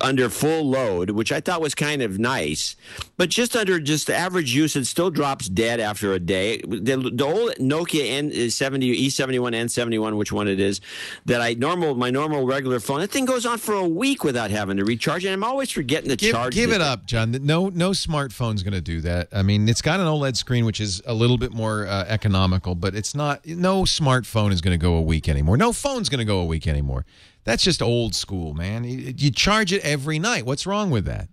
under full load, which I thought was kind of nice. But just under just average use, it still drops dead after a day. The, the old Nokia N seventy E seventy one N seventy one, which one it is, that I normal my normal regular phone, that thing goes on for a week without having to recharge, and I'm always forgetting to Give, charge. give it thing. up, John. No, no smartphone's going to do that. I mean, it's got an OLED screen, which is a little bit more uh, economical, but it's not. No smartphone is going to go a week anymore. No phone's going to go a week anymore. That's just old school, man. You, you charge it every night. What's wrong with that?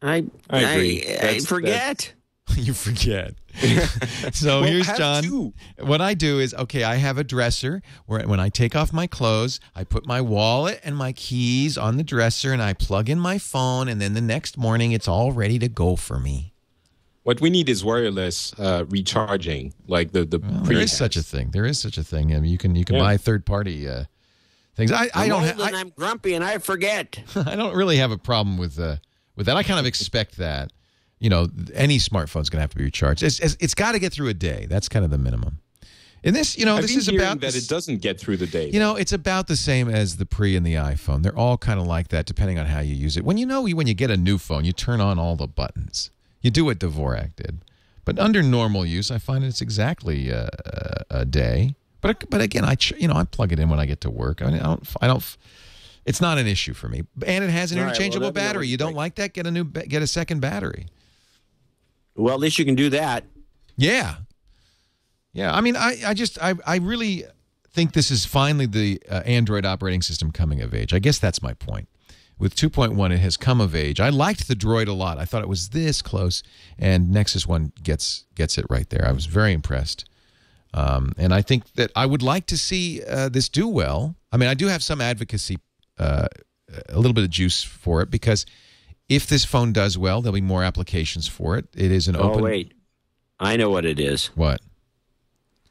I I agree. I, I forget. you forget. so Well, here's John. to. What I do is okay. I have a dresser where when I take off my clothes, I put my wallet and my keys on the dresser, and I plug in my phone, and then the next morning it's all ready to go for me. What we need is wireless uh, recharging, like the the. Well, there is such a thing. There is such a thing. I mean, you can you can Yeah. buy third party uh, things. I, I I'm don't old ha- and I, I'm grumpy and I forget. I don't really have a problem with uh, with that. I kind of expect that. You know, any smartphone's going to have to be recharged. It's it's, it's got to get through a day. That's kind of the minimum. And this, you know, I've this been is about that it doesn't get through the day. You know, it's about the same as the pre and the iPhone. They're all kind of like that, depending on how you use it. When you know, when you get a new phone, you turn on all the buttons. You do what Dvorak did. But under normal use, I find it's exactly uh, a day. But but again, I you know I plug it in when I get to work. I, mean, I don't I don't. It's not an issue for me, and it has an All right, well, interchangeable me know battery. You don't like that? Get a new get a second battery. Well, at least you can do that. Yeah. Yeah. I mean, I, I just, I, I really think this is finally the uh, Android operating system coming of age. I guess that's my point. With 2.1, it has come of age. I liked the Droid a lot. I thought it was this close, and Nexus One gets gets it right there. I was very impressed, um, and I think that I would like to see uh, this do well. I mean, I do have some advocacy, uh, a little bit of juice for it because if this phone does well, there'll be more applications for it. It is an Oh open. Oh wait, I know what it is. What?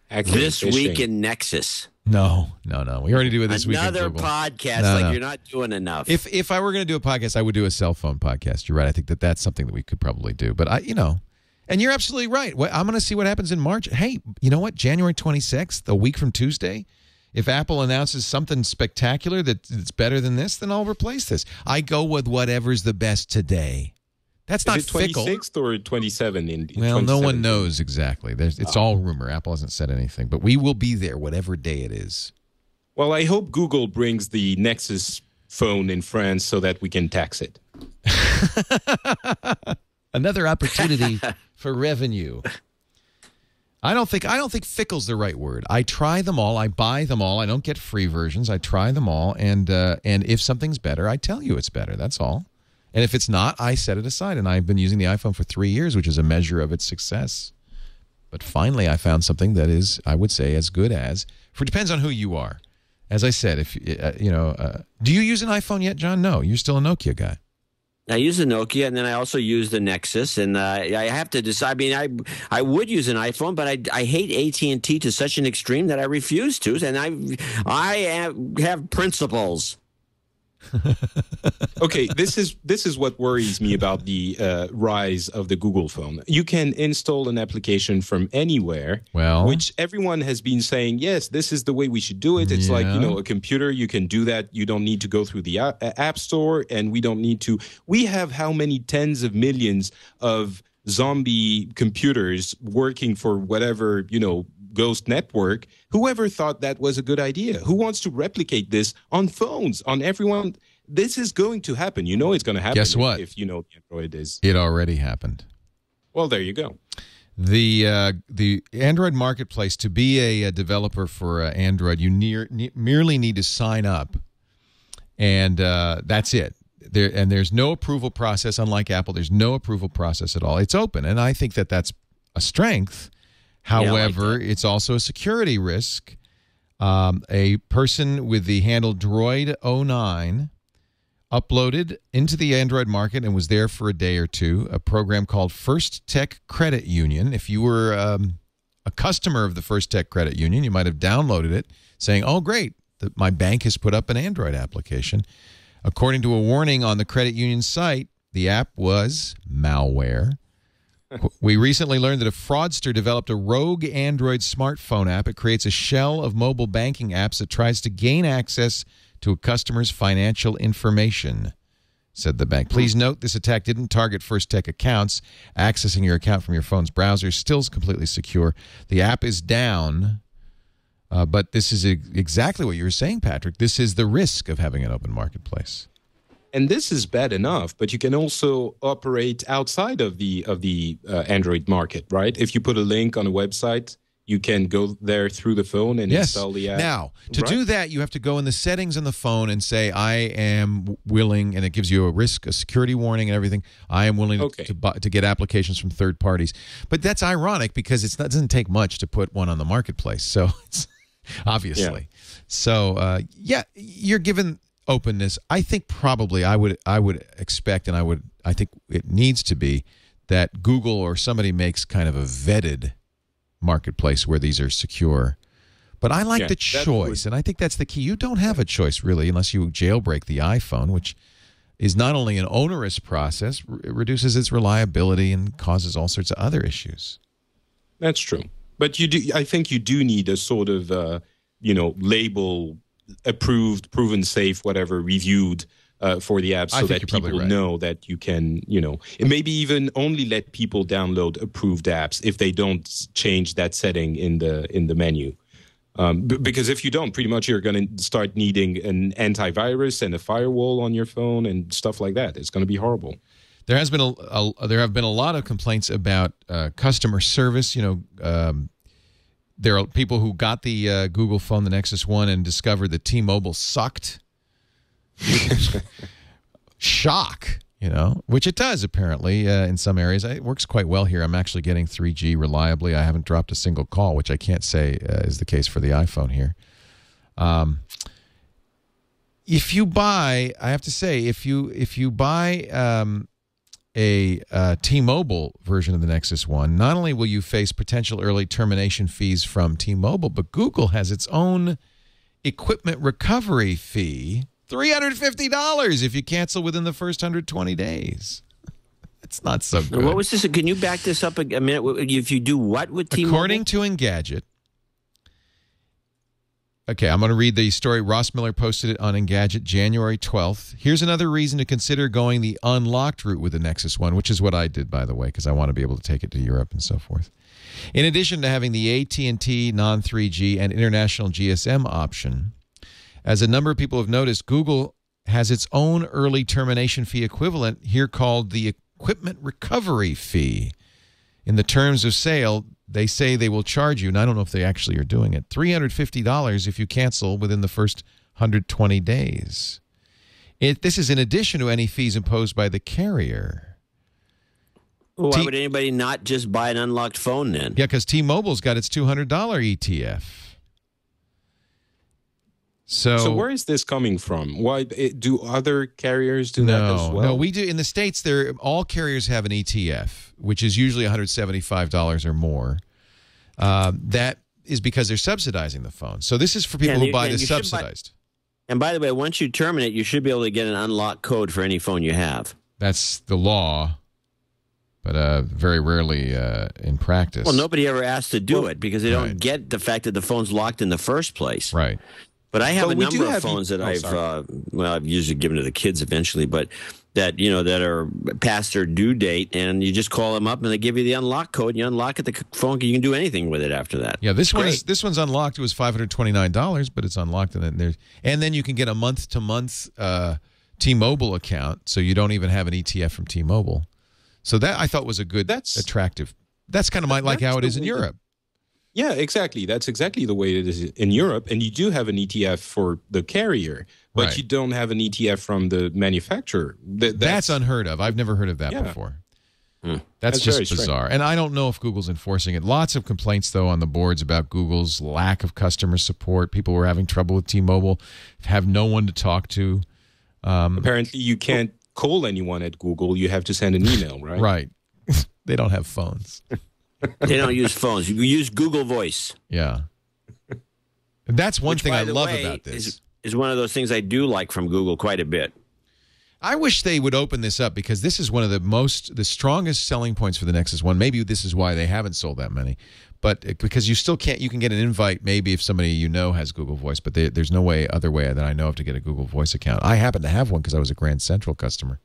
Actually, This fishing. week in Nexus. No, no, no. We already do it this week. Another Google. podcast No, like no. you're not doing enough. If if I were going to do a podcast, I would do a cell phone podcast. You're right. I think that that's something that we could probably do. But I, you know, and you're absolutely right. I'm going to see what happens in March. Hey, you know what? January 26th, a week from Tuesday. If Apple announces something spectacular that, that's better than this, then I'll replace this. I go with whatever's the best today. That's not Is it fickle. 26th or 27 in Well, no one knows exactly. There's, it's ah. all rumor. Apple hasn't said anything, but we will be there, whatever day it is. Well, I hope Google brings the Nexus phone in France so that we can tax it. another opportunity for revenue. I don't think I don't think fickle's the right word. I try them all. I buy them all. I don't get free versions. I try them all, and uh, and if something's better, I tell you it's better. That's all. And if it's not, I set it aside. And I've been using the iPhone for three years, which is a measure of its success. But finally, I found something that is, I would say, as good as. For depends on who you are. As I said, if uh, you know, uh, do you use an iPhone yet, John? No, you're still a Nokia guy. I use the Nokia, and then I also use the Nexus, and uh, I have to decide. I mean, I I would use an iPhone, but I, I hate AT and T to such an extreme that I refuse to, and I I have, have principles. okay, this is this is what worries me about the uh, rise of the Google phone. You can install an application from anywhere, Well- which everyone has been saying, yes, this is the way we should do it. It's like you know a computer, you can do that. You don't need to go through the app store, and we don't need to. We have how many tens of millions of zombie computers working for whatever you know ghost network whoever thought that was a good idea who wants to replicate this on phones on everyone this is going to happen you know it's going to happen Guess what? if, you know android is It already happened. well there you go the uh, the Android marketplace to be a, a developer for uh, Android, you near, ne- merely need to sign up, and uh, that's it. There and there's no approval process. Unlike Apple, there's no approval process at all. It's open, and I think that that's a strength. I like However, it's also a security risk. Um, a person with the handle Droid09 uploaded into the Android market and was there for a day or two a program called First Tech Credit Union. If you were um, a customer of the First Tech Credit Union, you might have downloaded it saying, oh, great, that my bank has put up an Android application. According to a warning on the credit union site, the app was malware. We recently learned that a fraudster developed a rogue Android smartphone app. It creates a shell of mobile banking apps that tries to gain access to a customer's financial information, said the bank. Please note this attack didn't target First Tech accounts. Accessing your account from your phone's browser still is completely secure. The app is down. Uh, but this is exactly what you were saying, Patrick. This is the risk of having an open marketplace. And this is bad enough but you can also operate outside of the of the uh, android market right if you put a link on a website you can go there through the phone and Yes. install the app Now, to Right? do that, you have to go in the settings on the phone and say, I am willing, and it gives you a risk, a security warning, and everything. I am willing Okay. to, buy, to get applications from third parties. But that's ironic because it's not, it doesn't take much to put one on the marketplace. So it's obviously. So, uh, yeah, you're given openness. I think probably I would I would expect, and I would I think it needs to be that Google or somebody makes kind of a vetted marketplace where these are secure. But I like Yeah, the choice, and I think that's the key. You don't have a choice really unless you jailbreak the iPhone, which is not only an onerous process, it reduces its reliability and causes all sorts of other issues. That's true. But you do I think you do need a sort of uh, you know, label approved, proven safe, whatever, reviewed uh, for the app so that people right. know that you can, you know, and maybe even only let people download approved apps if they don't change that setting in the in the menu. Um, b- because if you don't, pretty much you're going to start needing an antivirus and a firewall on your phone and stuff like that. It's going to be horrible. There has been a, a there have been a lot of complaints about uh, customer service. You know, um, there are people who got the uh, Google phone, the Nexus One, and discovered that T-Mobile sucked. Shock, you know, which it does apparently uh, in some areas. It works quite well here. I'm actually getting 3G reliably. I haven't dropped a single call, which I can't say uh, is the case for the iPhone here. Um, if you buy, I have to say, if you if you buy um, a uh, T-Mobile version of the Nexus One, not only will you face potential early termination fees from T-Mobile, but Google has its own equipment recovery fee, three hundred fifty dollars if you cancel within the first hundred twenty days. It's not so good. What was this? Can you back this up a a minute? If you do what with T-Mobile? According to Engadget, okay, I'm going to read the story. Ross Miller posted it on Engadget January 12th. Here's another reason to consider going the unlocked route with the Nexus One, which is what I did, by the way, because I want to be able to take it to Europe and so forth. In addition to having the AT&T non 3G and international GSM option, as a number of people have noticed, Google has its own early termination fee equivalent here called the equipment recovery fee. In the terms of sale, they say they will charge you, and I don't know if they actually are doing it, $350 if you cancel within the first 120 days. It, this is in addition to any fees imposed by the carrier. Why T- would anybody not just buy an unlocked phone then? Yeah, because T-Mobile's got its $200 ETF. So, So where is this coming from? Why it, do other carriers do that no, as well? no, we do in the states. There, all carriers have an ETF, which is usually one hundred seventy-five dollars or more. Um, that is because they're subsidizing the phone. So this is for people Yeah, who buy and the you buy- subsidized. And by the way, once you terminate, you should be able to get an unlock code for any phone you have. That's the law, but uh, very rarely uh, in practice. Well, nobody ever asked to do Well, it because they don't right. get the fact that the phone's locked in the first place. Right. But I have But a we do number of have- phones that oh, I've uh, well, I've usually given to the kids eventually, but that you know that are past their due date, and you just call them up and they give you the unlock code. And you unlock it, the c- phone, you can do anything with it after that. Yeah, this one is this one's unlocked. It was five hundred twenty nine dollars, but it's unlocked, and then there's and then you can get a month to month T-Mobile account, so you don't even have an ETF from T-Mobile. So that I thought was a good, That's- attractive. That's kind of my, like how it is in Europe. Yeah, exactly. That's exactly the way it is in Europe. And you do have an ETF for the carrier, but Right. you don't have an ETF from the manufacturer. Th- That's, unheard of. I've never heard of that Yeah. before. Hmm. That's, That's very just strange. bizarre. And I don't know if Google's enforcing it. Lots of complaints, though, on the boards about Google's lack of customer support. People were having trouble with T Mobile, have no one to talk to. Um, Apparently, you oh. can't call anyone at Google. You have to send an email, right? Right. they don't have phones. They don't use phones. You use Google Voice. Yeah. And that's one which, thing I love way, about this. Is, is one of those things I do like from Google quite a bit. I wish they would open this up because this is one of the most, the strongest selling points for the Nexus One. Maybe this is why they haven't sold that many, but uh, because you still can't, you can get an invite maybe if somebody you know has Google Voice, but they, there's no way other way that I know of to get a Google Voice account. I happen to have one because I was a Grand Central customer.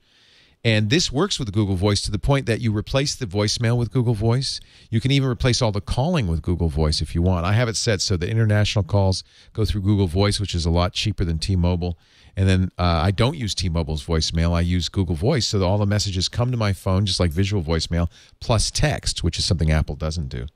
And this works with Google Voice to the point that you replace the voicemail with Google Voice. You can even replace all the calling with Google Voice if you want. I have it set so the international calls go through Google Voice, which is a lot cheaper than T-Mobile. And then uh, I don't use T-Mobile's voicemail. I use Google Voice, so all the messages come to my phone, just like visual voicemail, plus text, which is something Apple doesn't do.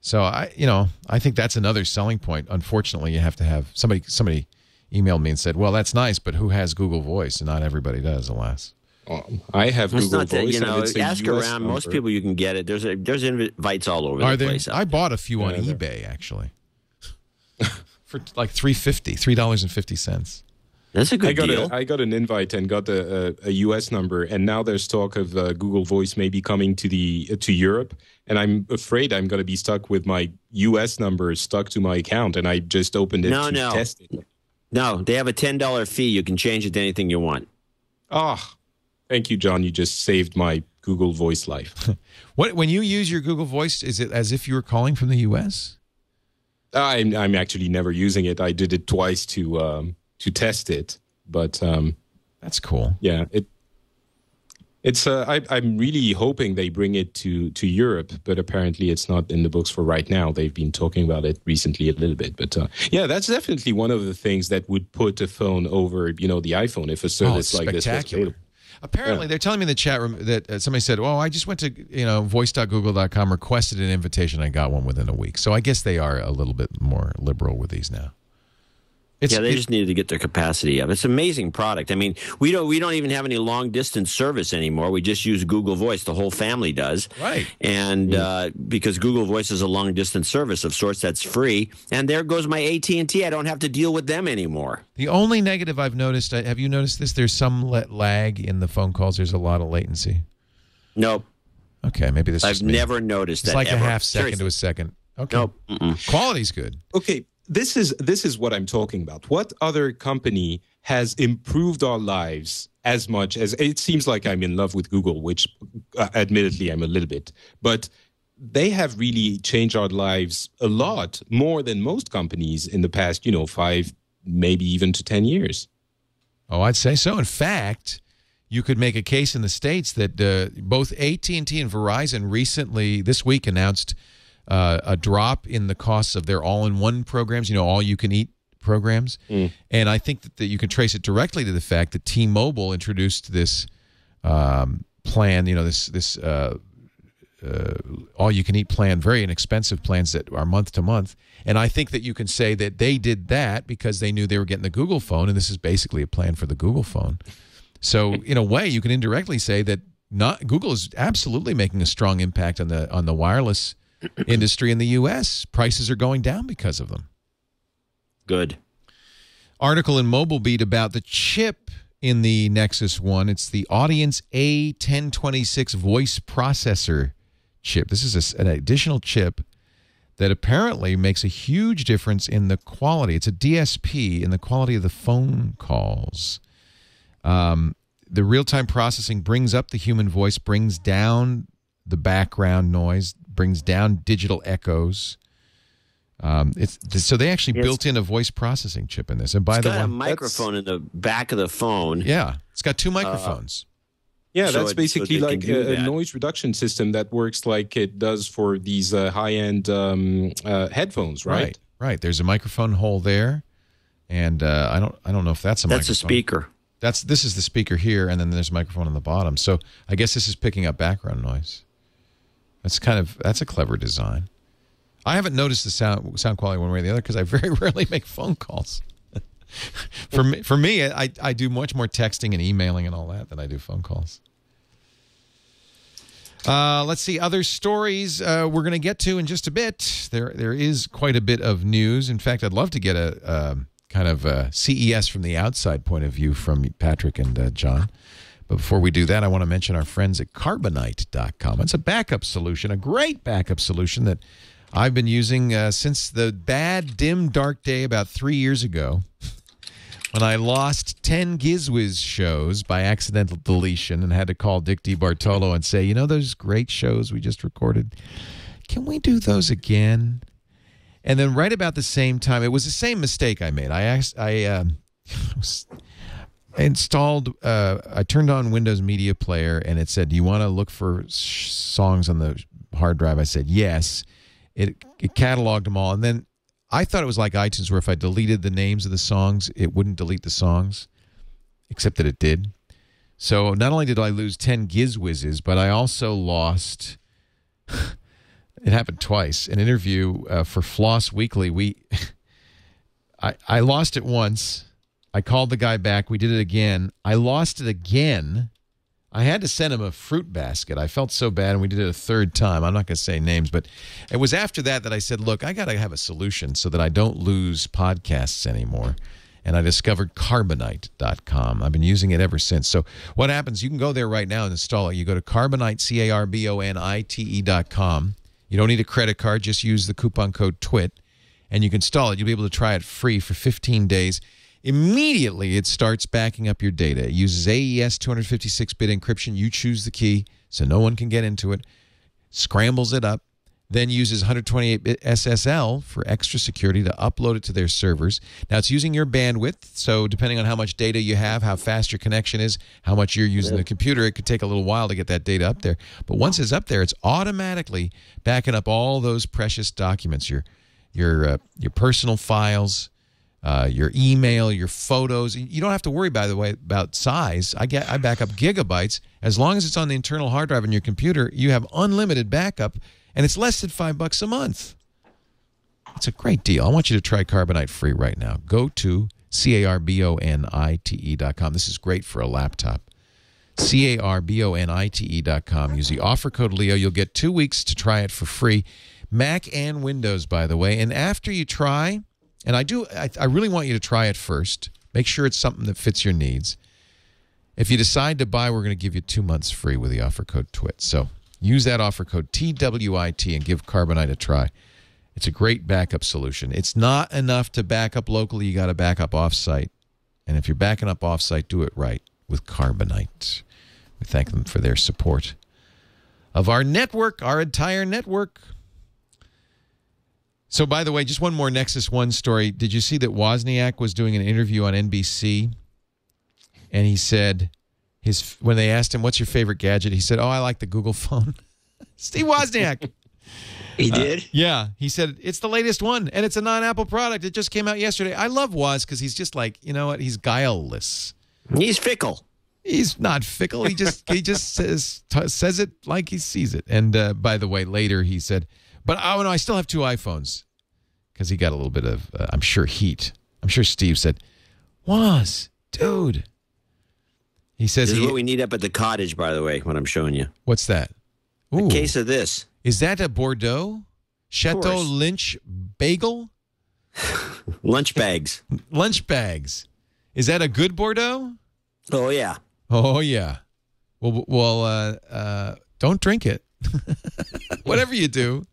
So I, you know, I think that's another selling point. Unfortunately, you have to have somebody. Somebody emailed me and said, "Well, that's nice, but who has Google Voice?" And not everybody does, alas. Um, I have It's Google not that Voice. you know. and it's a Ask US around. Most people you can get it. There's a, there's invites all over Are the there? place. I bought a few on Yeah, eBay actually, for like three fifty, three dollars and fifty cents. That's a good I got deal. a I got an invite and got a, a, a US number, and now there's talk of uh, Google Voice maybe coming to the uh, to Europe, and I'm afraid I'm going to be stuck with my US number stuck to my account, and I just opened it No, to no. test it. no, they have a ten dollar fee. You can change it to anything you want. Ah, thank you, John. You just saved my Google Voice life. What when you use your Google Voice, is it as if you were calling from the U.S.? I'm I'm actually never using it. I did it twice to um, to test it, but um, That's cool. yeah, it it's uh, I, I'm really hoping they bring it to to Europe, but apparently it's not in the books for right now. They've been talking about it recently a little bit, but uh, yeah, that's definitely one of the things that would put a phone over you know the iPhone if a Oh, service it's like this was available. Apparently, they're telling me in the chat room that uh, somebody said, "Oh, I just went to you know voice.google.com, requested an invitation, I got one within a week." So I guess they are a little bit more liberal with these now. It's, yeah, they it- just needed to get their capacity up. It's an amazing product. I mean, we don't we don't even have any long distance service anymore. We just use Google Voice. The whole family does. Right. And uh, because Google Voice is a long distance service of sorts that's free, and there goes my AT and T. I don't have to deal with them anymore. The only negative I've noticed, uh, have you noticed this? There's some lag in the phone calls. There's a lot of latency. Nope. Okay, maybe this. I've just me. never noticed It's that. It's like ever. a half second to a second. Okay. Nope. Mm-mm. Quality's good. Okay, this is this is what I'm talking about. What other company has improved our lives as much as it seems like I'm in love with Google, which uh, admittedly I'm a little bit, but they have really changed our lives a lot more than most companies in the past, you know, 5 maybe even to 10 years. Oh, I'd say so. In fact, you could make a case in the states that uh, both AT and T and Verizon recently this week announced uh, a drop in the costs of their all-in-one programs. You know, all-you-can-eat programs, and I think that, that you can trace it directly to the fact that T-Mobile introduced this um, plan. You know, this this. Uh, uh, all you can eat plan, very inexpensive plans that are month to month. And I think that you can say that they did that because they knew they were getting the Google phone, and this is basically a plan for the Google phone. So in a way, you can indirectly say that not Google is absolutely making a strong impact on the on the wireless industry in the U.S. Prices are going down because of them. Good. Article in Mobile Beat about the chip in the Nexus One. It's the Audience A1026 voice processor chip. This is a an additional chip that apparently makes a huge difference in the quality. It's a DSP in the quality of the phone calls. Um, the real time processing brings up the human voice, brings down the background noise, brings down digital echoes. Um, it's so they actually Yes. built in a voice processing chip in this. And by It's the got way, a microphone in the back of the phone. yeah, it's got two microphones. Yeah, So that's it- basically it can like do a, a that. noise reduction system that works like it does for these uh, high-end um, uh, headphones, right? right, right. There's a microphone hole there, and uh, I don't, I don't know if that's a That's a speaker. That's this is the speaker here, and then there's a microphone on the bottom. So I guess this is picking up background noise. That's kind of that's a clever design. I haven't noticed the sound sound quality one way or the other because I very rarely make phone calls. for me, for me, I I do much more texting and emailing and all that than I do phone calls. Uh, let's see other stories uh, we're going to get to in just a bit. There, there is quite a bit of news. In fact, I'd love to get a, uh, kind of a CES from the outside point of view from Patrick and uh, John. Before we do that, I want to mention our friends at Carbonite.com. It's a backup solution, a great backup solution that I've been using uh, since the bad, dim, dark day about three years ago when I lost 10 Gizwiz shows by accidental deletion and had to call Dick DeBartolo and say, you know, those great shows we just recorded, can we do those again? And then right about the same time, it was the same mistake I made. I asked, I, um, I installed, uh, I turned on Windows Media Player and it said, do you want to look for sh- songs on the hard drive? I said, yes. It, it cataloged them all. And then I thought it was like iTunes, where if I deleted the names of the songs, it wouldn't delete the songs, except that it did. So not only did I lose 10 Gizwizzes, but I also lost. it happened twice. An interview uh, for Floss Weekly. We, I, I lost it once. I called the guy back. We did it again. I lost it again. I had to send him a fruit basket. I felt so bad, and we did it a third time. I'm not going to say names, but it was after that that I said, "Look, I got to have a solution so that I don't lose podcasts anymore." And I discovered Carbonite.com. I've been using it ever since. So what happens? You can go there right now and install it. You go to Carbonite, C A R B O N I T E.com. You don't need a credit card. Just use the coupon code TWIT, and you can install it. You'll be able to try it free for 15 days. Immediately, it starts backing up your data. It uses AES 256 bit encryption. You choose the key so no one can get into it, scrambles it up, then uses 128 bit SSL for extra security to upload it to their servers. Now, it's using your bandwidth. So, depending on how much data you have, how fast your connection is, how much you're using the computer, it could take a little while to get that data up there. But once it's up there, it's automatically backing up all those precious documents your, your, uh, your personal files uh, your email, your photos. You don't have to worry, by the way, about size. I get I back up gigabytes as long as it's on the internal hard drive in your computer. You have unlimited backup, and it's less than five bucks a month. It's a great deal. I want you to try Carbonite free right now. Go to c a r b o n i t e dot com. This is great for a laptop. C A R B O N I T E dot com. Use the offer code Leo. You'll get two weeks to try it for free. Mac and Windows, by the way. And after you try, and I do, I, I really want you to try it first. Make sure it's something that fits your needs. If you decide to buy, we're going to give you two months free with the offer code TWIT. So use that offer code TWIT and give Carbonite a try. It's a great backup solution. It's not enough to back up locally, you got to back up offsite. And if you're backing up offsite, do it right with Carbonite. We thank them for their support of our network, our entire network. So, by the way, just one more Nexus One story. Did you see that Wozniak was doing an interview on NBC, and he said his when they asked him what's your favorite gadget, he said, "Oh, I like the Google phone." Steve Wozniak. He did. yeah, he said it's the latest one, and it's a non-Apple product. It just came out yesterday. I love Woz because he's just like you know what? He's guileless. He's fickle. He's not fickle. He just he just says t- says it like he sees it. And uh, by the way, later he said, "But oh no, I still have two iPhones." Because he got a little bit of, uh, I'm sure, heat. I'm sure Steve said, "Was dude." He says This is he. what we need up at the cottage, by the way, what I'm showing you. what's that? A case of this. is that a Bordeaux Chateau. Lynch bagel Lunch bags. lunch bags? Is that a good Bordeaux? Oh, yeah. Oh yeah. Well, well, uh, uh, don't drink it. Whatever you do,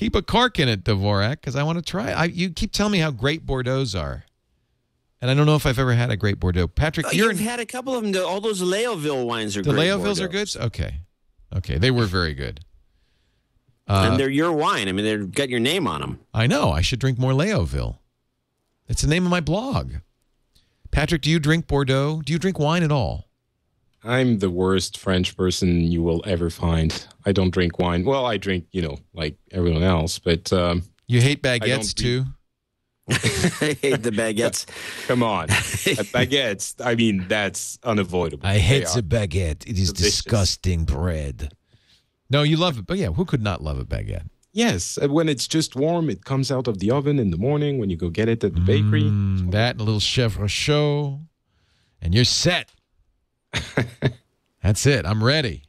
keep a cork in it, Dvorak, because I want to try. I, you keep telling me how great Bordeaux's are, and I don't know if I've ever had a great Bordeaux. Patrick, Oh, you're You've had a couple of them. though. All those Leoville wines are the great. Leovilles are good. Okay, okay, they were very good. Uh, and they're your wine. I mean, they've got your name on them. I know. I should drink more Leoville. It's the name of my blog. Patrick, do you drink Bordeaux? Do you drink wine at all? I'm the worst French person you will ever find. I don't drink wine. Well, I drink, you know, like everyone else, but um, You hate don't baguettes be- too? I hate the baguettes. come on. Baguettes, I mean, that's unavoidable. I hate the baguette. It is delicious. disgusting bread. No, you love it. But yeah, who could not love a baguette? Yes, when it's just warm, it comes out of the oven in the morning when you go get it at the bakery. Mm, that and a little chèvre chaud, and you're set. That's it. I'm ready.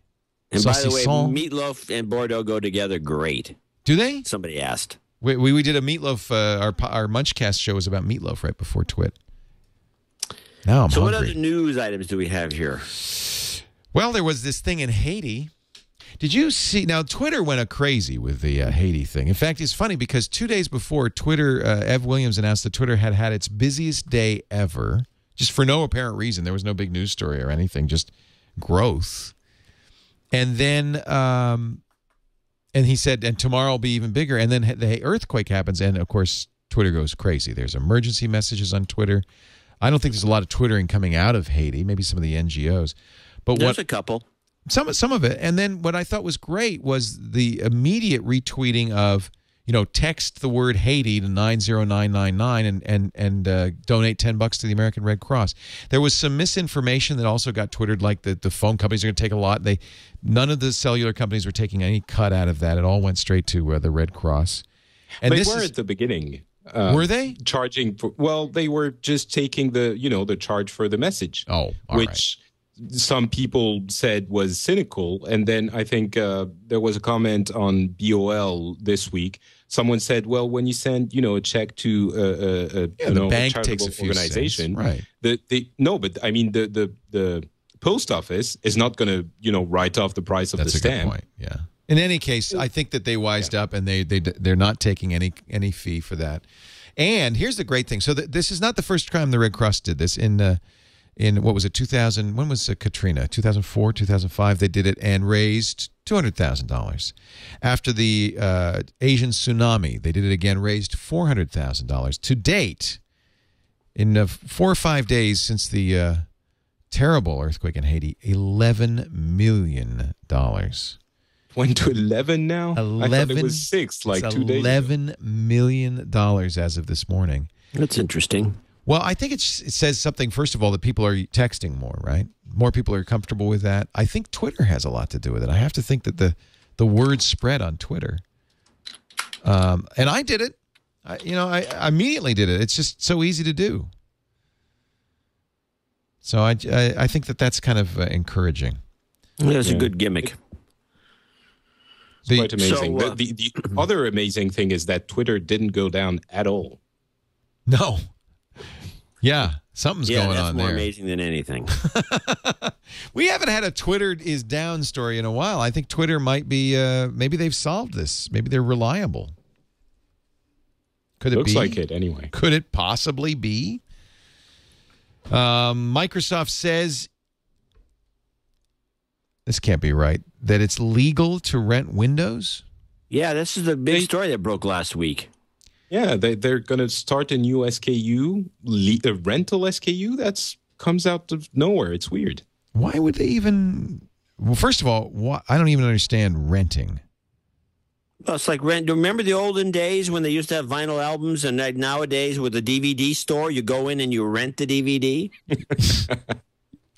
And by the way, Saucisson. meatloaf and Bordeaux go together great. Do they? Somebody asked. We, we, we did a meatloaf. Uh, our our Munchcast show was about meatloaf right before Twit. Now I'm so, what other news items do we have here? Well, there was this thing in Haiti. Did you see? Now, Twitter went a crazy with the uh, Haiti thing. In fact, it's funny because two days before, Twitter, uh, Ev Williams announced that Twitter had had its busiest day ever, just for no apparent reason. There was no big news story or anything, just growth. And then, um, and he said, and tomorrow will be even bigger. And then the earthquake happens, and of course, Twitter goes crazy. There's emergency messages on Twitter. I don't think there's a lot of twittering coming out of Haiti. Maybe some of the NGOs, but There's what a couple. some some of it and then what i thought was great was the immediate retweeting of you know text the word haiti to 90999 and and and uh, donate 10 bucks to the american red cross there was some misinformation that also got twittered like the, the phone companies are going to take a lot they none of the cellular companies were taking any cut out of that it all went straight to uh, the red cross and they this were is, at the beginning. Uh, were they charging for? Well, they were just taking the you know the charge for the message. oh all right. Some people said was cynical. And then I think uh, there was a comment on BOL this week. Someone said, "Well, when you send, you know, a check to a, a, a Yeah, you know, bank a takes a organization, cents, right. The, the no, but I mean the the the post office is not going to you know write off the price of That's the a stamp. good point. Yeah. In any case, I think that they wised up and they they they're not taking any any fee for that. And here's the great thing. So th- this is not the first time the Red Cross did this. In uh, in what was it 2000? When was uh, Katrina? 2004, 2005. They did it and raised two hundred thousand dollars. After the uh, Asian tsunami, they did it again, raised four hundred thousand dollars. To date, in uh, four or five days since the uh, terrible earthquake in Haiti, eleven million dollars. Went to eleven now. I thought Eleven. it was six, like it's two days. Eleven million dollars as of this morning. That's interesting. Well, I think it's, it says something. First of all, that people are texting more, right? More people are comfortable with that. I think Twitter has a lot to do with it. I have to think that the the word spread on Twitter. Um, and I did it. I, you know, I, I immediately did it. It's just so easy to do. So I, I, I think that that's kind of uh, encouraging. That's a good gimmick. The- Quite amazing. So, uh, the, the, the other amazing thing is that Twitter didn't go down at all. No. Yeah, something's yeah, going that's on more there. amazing than anything. We haven't had a Twitter is down story in a while. I think Twitter might be uh maybe they've solved this. Maybe they're reliable. Could it Looks be? like it anyway. Could it possibly be? Um, Microsoft says this can't be right that it's legal to rent Windows. yeah, this is the big They- story that broke last week. Yeah, they, they're going to start a new SKU, le- a rental SKU. That's comes out of nowhere. It's weird. Why would they even? Well, first of all, why, I don't even understand renting. Well, it's like rent. Do you remember the olden days when they used to have vinyl albums, and like nowadays with the DVD store, you go in and you rent the DVD.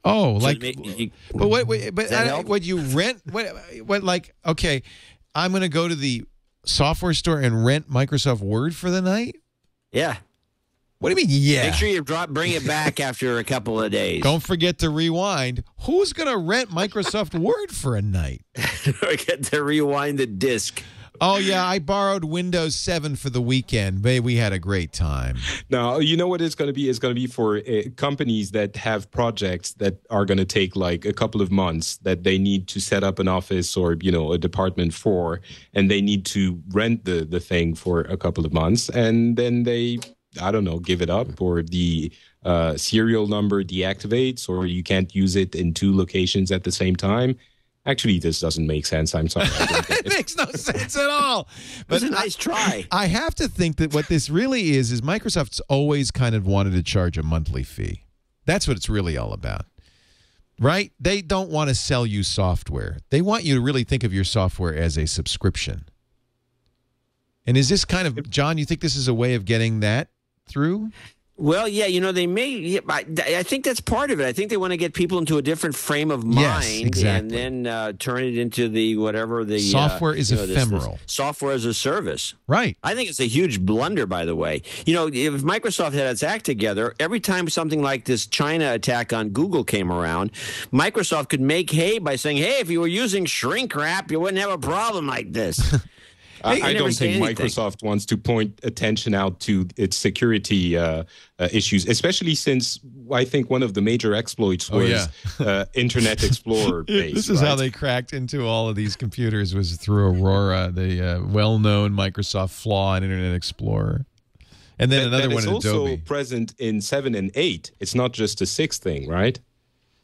Oh, So like, make- you- but what? Wait, but I, what you rent? What? What? Like, okay, I'm going to go to the software store and rent Microsoft Word for the night. yeah. What do you mean? Yeah. Make sure you drop, bring it back after a couple of days. Don't forget to rewind. Who's going to rent Microsoft Word for a night? Get to rewind the disc. Oh yeah, I borrowed Windows 7 for the weekend. Babe, we had a great time. Now, you know what it's going to be? It's going to be for uh, companies that have projects that are going to take like a couple of months that they need to set up an office or, you know, a department for, and they need to rent the, the thing for a couple of months. And then they, I don't know, give it up or the uh, serial number deactivates or you can't use it in two locations at the same time. Actually, this doesn't make sense. I'm sorry. I don't get it it. makes no sense at all. But But a nice try. I have to think that what this really is is Microsoft's always kind of wanted to charge a monthly fee. That's what it's really all about. Right? They don't want to sell you software. They want you to really think of your software as a subscription. And is this kind of John, you think this is a way of getting that through? Well, yeah, you know, they may. I, think that's part of it. I think they want to get people into a different frame of mind, Yes, exactly. and then uh, turn it into the whatever the uh, Software is you know, this- this ephemeral. software as a service. Right. I think it's a huge blunder, by the way. You know, if Microsoft had its act together, every time something like this China attack on Google came around, Microsoft could make hay by saying, hey, if you were using shrink wrap, you wouldn't have a problem like this. I, I don't think anything. Microsoft wants to point attention out to its security uh, uh, issues, especially since I think one of the major exploits Oh, was yeah. uh, Internet Explorer based. this is how they cracked into all of these computers was through Aurora, the uh, well-known Microsoft flaw in Internet Explorer, and then That- another that one is in also present in seven and eight. It's not just a six thing, right?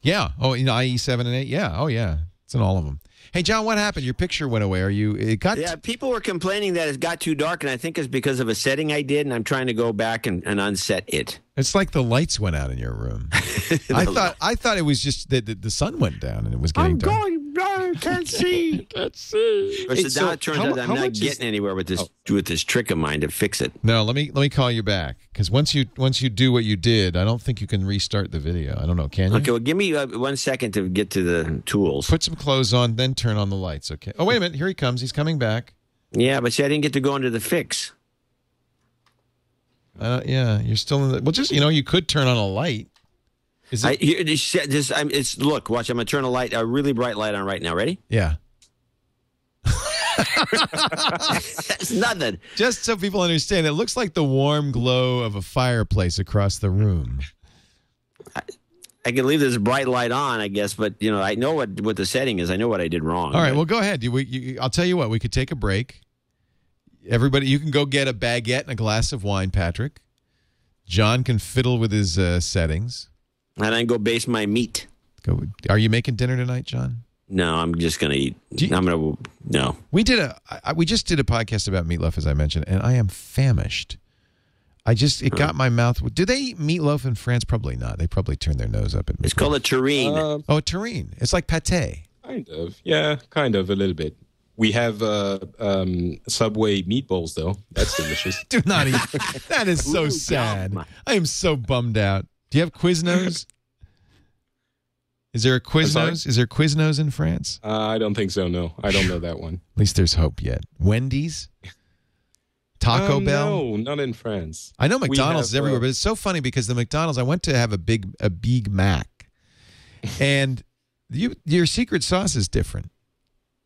Yeah. Oh, you know, IE seven and eight. Yeah. Oh, yeah. It's in all of them. Hey, John, what happened? Your picture went away. Are you? It got. Yeah, people were complaining that it got too dark, and I think it's because of a setting I did, and I'm trying to go back and, and unset it. It's like the lights went out in your room. I thought. I thought it was just that the, the sun went down and it was getting dark. I can't see. can't see. Hey, so so now it turns how out mu- I'm not much is- getting anywhere with this with this trick of mine to fix it. No, let me let me call you back because once you once you do what you did, I don't think you can restart the video. I don't know. Can you? Okay, well, give me uh, one second to get to the tools. Put some clothes on, then turn on the lights. Okay. Oh wait a minute. Here he comes. He's coming back. Yeah, but see, I didn't get to go into the fix. Uh, yeah, you're still in the. Well, just you know, you could turn on a light. Is it? I, this, I'm, it's look, watch. I'm gonna turn a light, a really bright light on right now. Ready? yeah. That's nothing. Just so people understand, it looks like the warm glow of a fireplace across the room. I can leave this bright light on, I guess, but you know, I know what what the setting is. I know what I did wrong. All right. but- Well, go ahead. You, we, you, I'll tell you what. We could take a break. Everybody, you can go get a baguette and a glass of wine, Patrick. John can fiddle with his uh, settings. and I go base my meat. Go. Are you making dinner tonight, John? No, I'm just gonna eat. You- I'm gonna no. We did a. I, we just did a podcast about meatloaf, as I mentioned, and I am famished. I just it got my mouth. Do they eat meatloaf in France? Probably not. They probably turn their nose up at. It's called a terrine. Uh, Oh, a terrine. It's like pate. kind of. Yeah, kind of a little bit. We have uh, um, Subway meatballs, though. That's delicious. Do not eat. that is so Ooh, sad. yum. I am so bummed out. Do you have Quiznos? Is there a sorry? Quiznos? Is there Quiznos in France? Uh, I don't think so. No, I don't know that one. At least there's hope yet. Wendy's, Taco Um, Bell. No, not in France. I know We McDonald's is everywhere, uh, but it's so funny because the McDonald's I went to have a big a Big Mac, and you your secret sauce is different.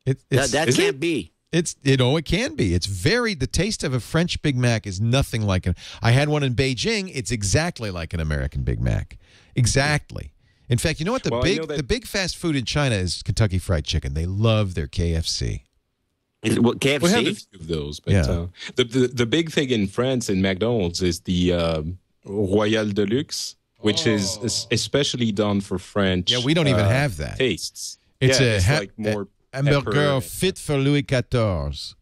It, that it's, that is can't it? be. it's you know it can be. It's very the taste of a French Big Mac is nothing like it. I had one in Beijing. It's exactly like an American Big Mac. Exactly. In fact, you know what the Well, big that- the big fast food in China is Kentucky Fried Chicken. They love their KFC. Is it, what, KFC? We have a few of those, but Yeah. uh, the, the the big thing in France in McDonald's is the um, Royal Deluxe, which is especially done for French. Yeah, we don't even uh, have that. tastes. It's yeah, a it's ha- like more a hamburger pepper. fit for Louis XIV.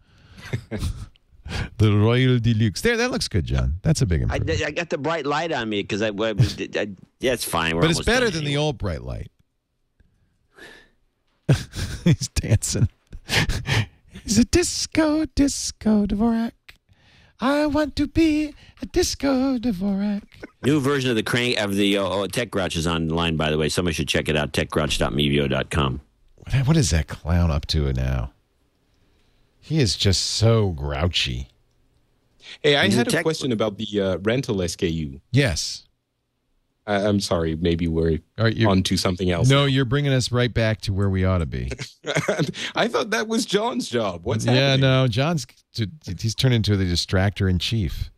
the Royal Deluxe. There, that looks good, John. That's a big I, improvement. I got the bright light on me because I, I, I, yeah, it's fine. We're but it's better done than the old bright light. He's dancing. He's a disco, disco Dvorak. I want to be a disco Dvorak. new version of the crank of the uh, oh, Tech Grouch is online. By the way, somebody should check it out. TechGrouch.mevio.com. What, what is that clown up to now? He is just so grouchy. Hey, I Is had a tech- question about the uh, rental SKU. Yes. I, I'm sorry, maybe we're All right, you're- on to something else. No, you're bringing us right back to where we ought to be. I thought that was John's job. What's yeah, happening? no, John's he's turned into the distractor in chief.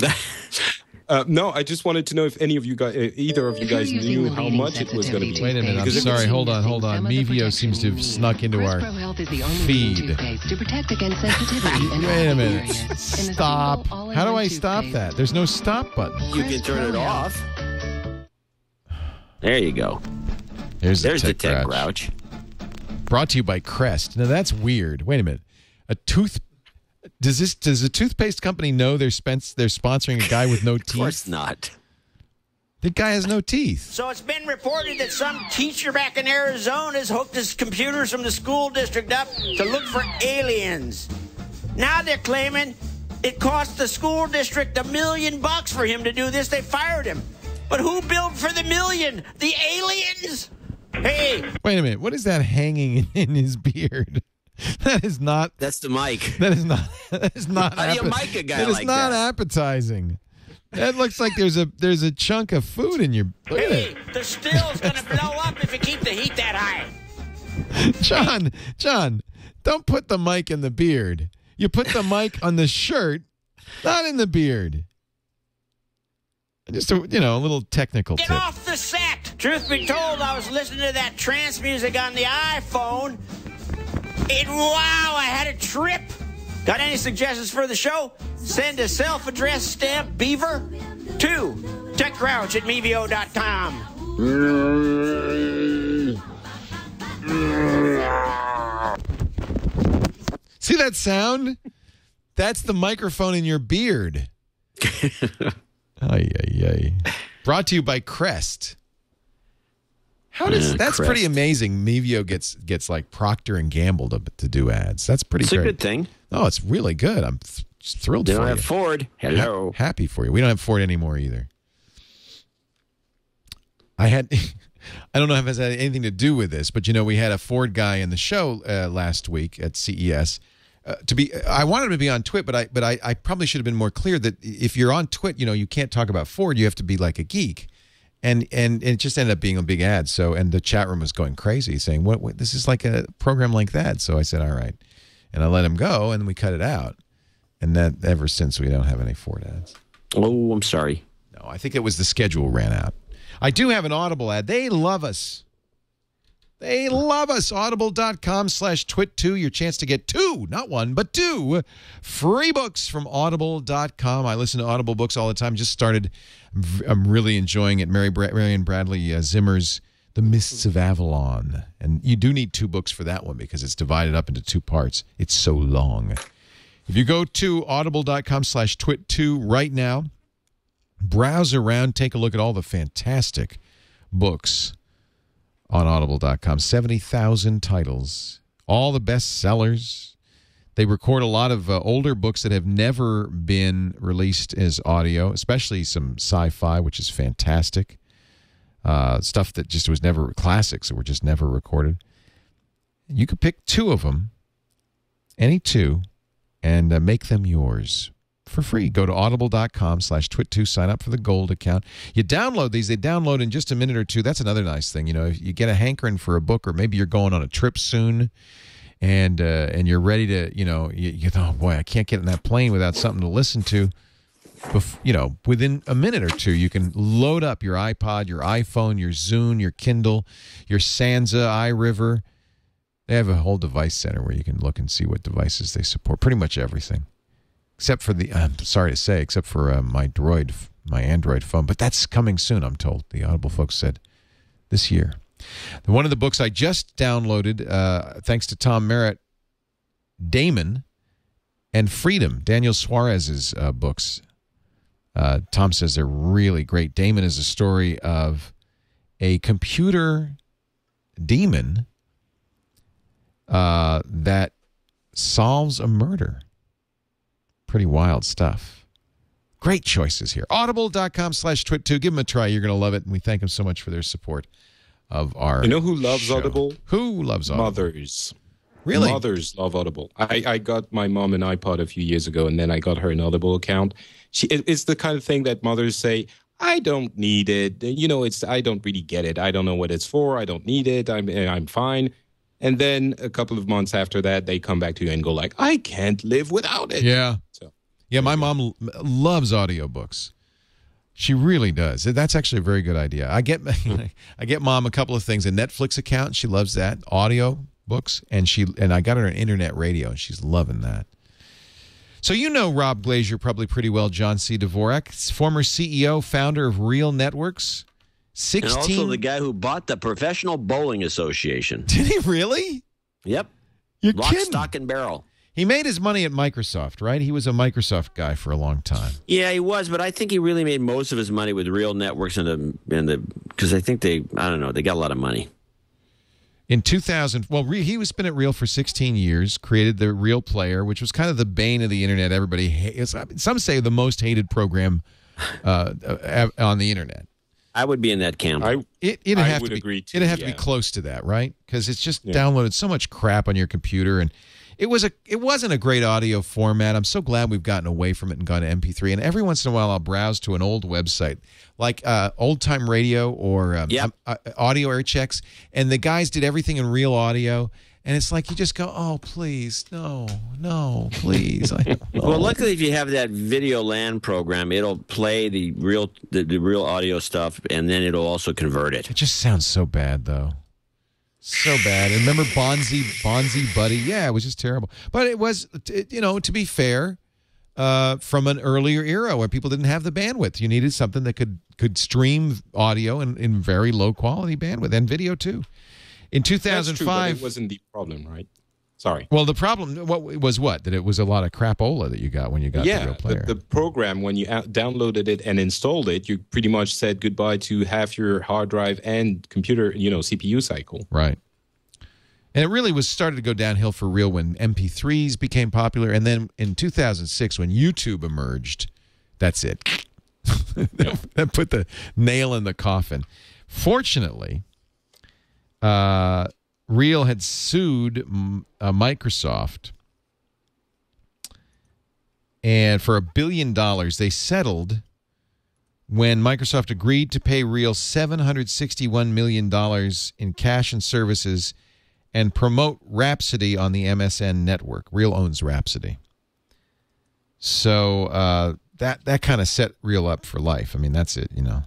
Uh, no, I just wanted to know if any of you guys, uh, either of you guys knew how much it was going to be. Wait a minute, I'm sorry. Hold on, hold on. Mevio seems to have snuck into our. Pro Health is the only feed. to protect against sensitivity and Wait a minute. areas. And the Stop. How do I stop that? There's no stop button. You can turn it off. There you go. There's, There's the Tech Tech Grouch. Grouch. Brought to you by Crest. Now that's weird. Wait a minute. A tooth. Does this? Does the toothpaste company know they're spence, They're sponsoring a guy with no teeth? Of course not. The guy has no teeth. So it's been reported that some teacher back in Arizona has hooked his computers from the school district up to look for aliens. Now they're claiming It cost the school district a million bucks for him to do this. They fired him. But who billed for the million? The aliens? Hey, Wait a minute. What is that hanging in his beard? That is not. That's the mic. That is not. That is not. How do you appe- mic a guy that is like not that? appetizing. That looks like there's a there's a chunk of food in your. Look at hey, it. the still's gonna blow up if you keep the heat that high. John, John, don't put the mic in the beard. You put the mic on the shirt, not in the beard. Just a you know a little technical Get tip. off the set. Truth be told, I was listening to that trance music on the iPhone. It wow, I had a trip. Got any suggestions for the show? Send a self-addressed stamp beaver to techgrouch at mevio.com. See that sound? That's the microphone in your beard. ay, ay, ay. Brought to you by Crest. How does Yeah, that's pretty amazing? Mevio gets gets like Procter and Gamble to, to do ads. That's pretty It's a good thing. Oh, it's really good. I'm th- thrilled They don't you. have Ford. Hello. Ha- happy for you. We don't have Ford anymore either. I had, I don't know if it has anything to do with this, but you know, we had a Ford guy in the show uh, last week at CES. Uh, to be, I wanted him to be on Twit, but I, but I, I probably should have been more clear that if you're on Twit, you know, you can't talk about Ford. You have to be like a geek, and and, it just ended up being a big ad. So, and the chat room was going crazy, saying, "What? what this is like a program like that." So I said, "All right," and I let him go, and we cut it out. And that ever since we don't have any Ford ads. Oh, I'm sorry. No, I think it was the schedule ran out. I do have an Audible ad. They love us. They love us. Audible.com slash twit2. Your chance to get two, not one, but two free books from audible.com. I listen to Audible books all the time. Just started. I'm really enjoying it. Mary Bra- Bradley uh, Zimmer's The Mists of Avalon. And you do need two books for that one because it's divided up into two parts. It's so long. If you go to audible.com slash twit2 right now, browse around, take a look at all the fantastic books on audible.com 70,000 titles, all the best sellers. They record a lot of uh, older books that have never been released as audio, especially some sci fi, which is fantastic. Uh, stuff that just was never classics that were just never recorded. You could pick two of them, any two, and uh, make them yours for free. Go to audible.com slash twit2, sign up for the gold account. You download these, they download in just a minute or two. That's another nice thing. You know, if you get a hankering for a book, or maybe you're going on a trip soon and uh, and you're ready to, you know, you, you boy, I can't get in that plane without something to listen to. Bef- you know, within a minute or two, you can load up your iPod, your iPhone, your Zune, your Kindle, your Sansa, iRiver. They have a whole device center where you can look and see what devices they support. Pretty much everything except for the I'm sorry to say, except for uh, my Droid, my Android phone. But that's coming soon, I'm told. The Audible folks said this year. One of the books I just downloaded, uh, thanks to Tom Merritt, Daemon and Freedom, Daniel Suarez's uh, books. Uh, Tom says they're really great. Daemon is a story of a computer demon uh, that solves a murder pretty wild stuff. Great choices here. Audible.com slash twit2. Give them a try. You're going to love it. And we thank them so much for their support of our. You know who loves show. Audible? Who loves Audible? Mothers. Really? Mothers love Audible. I, I got my mom an iPod a few years ago, and then I got her an Audible account. She, it- it's the kind of thing that mothers say, I don't need it. You know, it's I don't really get it. I don't know what it's for. I don't need it. I'm I'm fine. And then a couple of months after that, they come back to you and go like, I can't live without it. Yeah. So Yeah, my mom loves audiobooks. She really does. That's actually a very good idea. I get I get mom a couple of things, a Netflix account, she loves that, audio books, and she and I got her an internet radio, and she's loving that. So you know Rob Glaser probably pretty well, John C. Dvorak, former CEO, founder of Real Networks. And also 16 the guy who bought the Professional Bowling Association. Did he really? Yep. You're Lock, kidding. stock, and barrel. He made his money at Microsoft, right? He was a Microsoft guy for a long time. Yeah, he was, but I think he really made most of his money with real networks and the and the because I think they I don't know they got a lot of money. In 2000, well, Re- he was been at Real for 16 years. Created the Real Player, which was kind of the bane of the internet. Everybody, ha- it's, some say the most hated program uh, uh, on the internet. I would be in that camp. I It, it'd I have would to be, agree too, it'd have to be close to that, right? Because it's just Yeah. downloaded so much crap on your computer, and it was a it wasn't a great audio format. I'm so glad we've gotten away from it and gone to MP3. And every once in a while, I'll browse to an old website like uh, Old Time Radio or um, Yep. uh, Audio Air Checks, and the guys did everything in real audio. And it's like you just go, oh please, no, no, please. Well, luckily, if you have that VideoLAN program, it'll play the real the, the real audio stuff, and then it'll also convert it. It just sounds so bad, though. So bad. And remember Bonzi, Bonzi Buddy? Yeah, it was just terrible. But it was, you know, to be fair, uh, from an earlier era where people didn't have the bandwidth. You needed something that could could stream audio in, in very low quality bandwidth and video too. In That's true, but 2005, it wasn't the problem, right? Sorry. well, the problem what was what that it was a lot of crapola that you got when you got the real player. the, the program when you downloaded it and installed it, you pretty much said goodbye to half your hard drive and computer, you know, CPU cycle. Right. And it really was started to go downhill for real when MP3s became popular. And then in 2006, when YouTube emerged, that's it. that put the nail in the coffin. Fortunately, uh, Real had sued uh, Microsoft. And for a billion dollars, they settled when Microsoft agreed to pay Real $761 million in cash and services and promote Rhapsody on the MSN network. Real owns Rhapsody. So uh, that, that kind of set Real up for life. I mean, that's it, you know.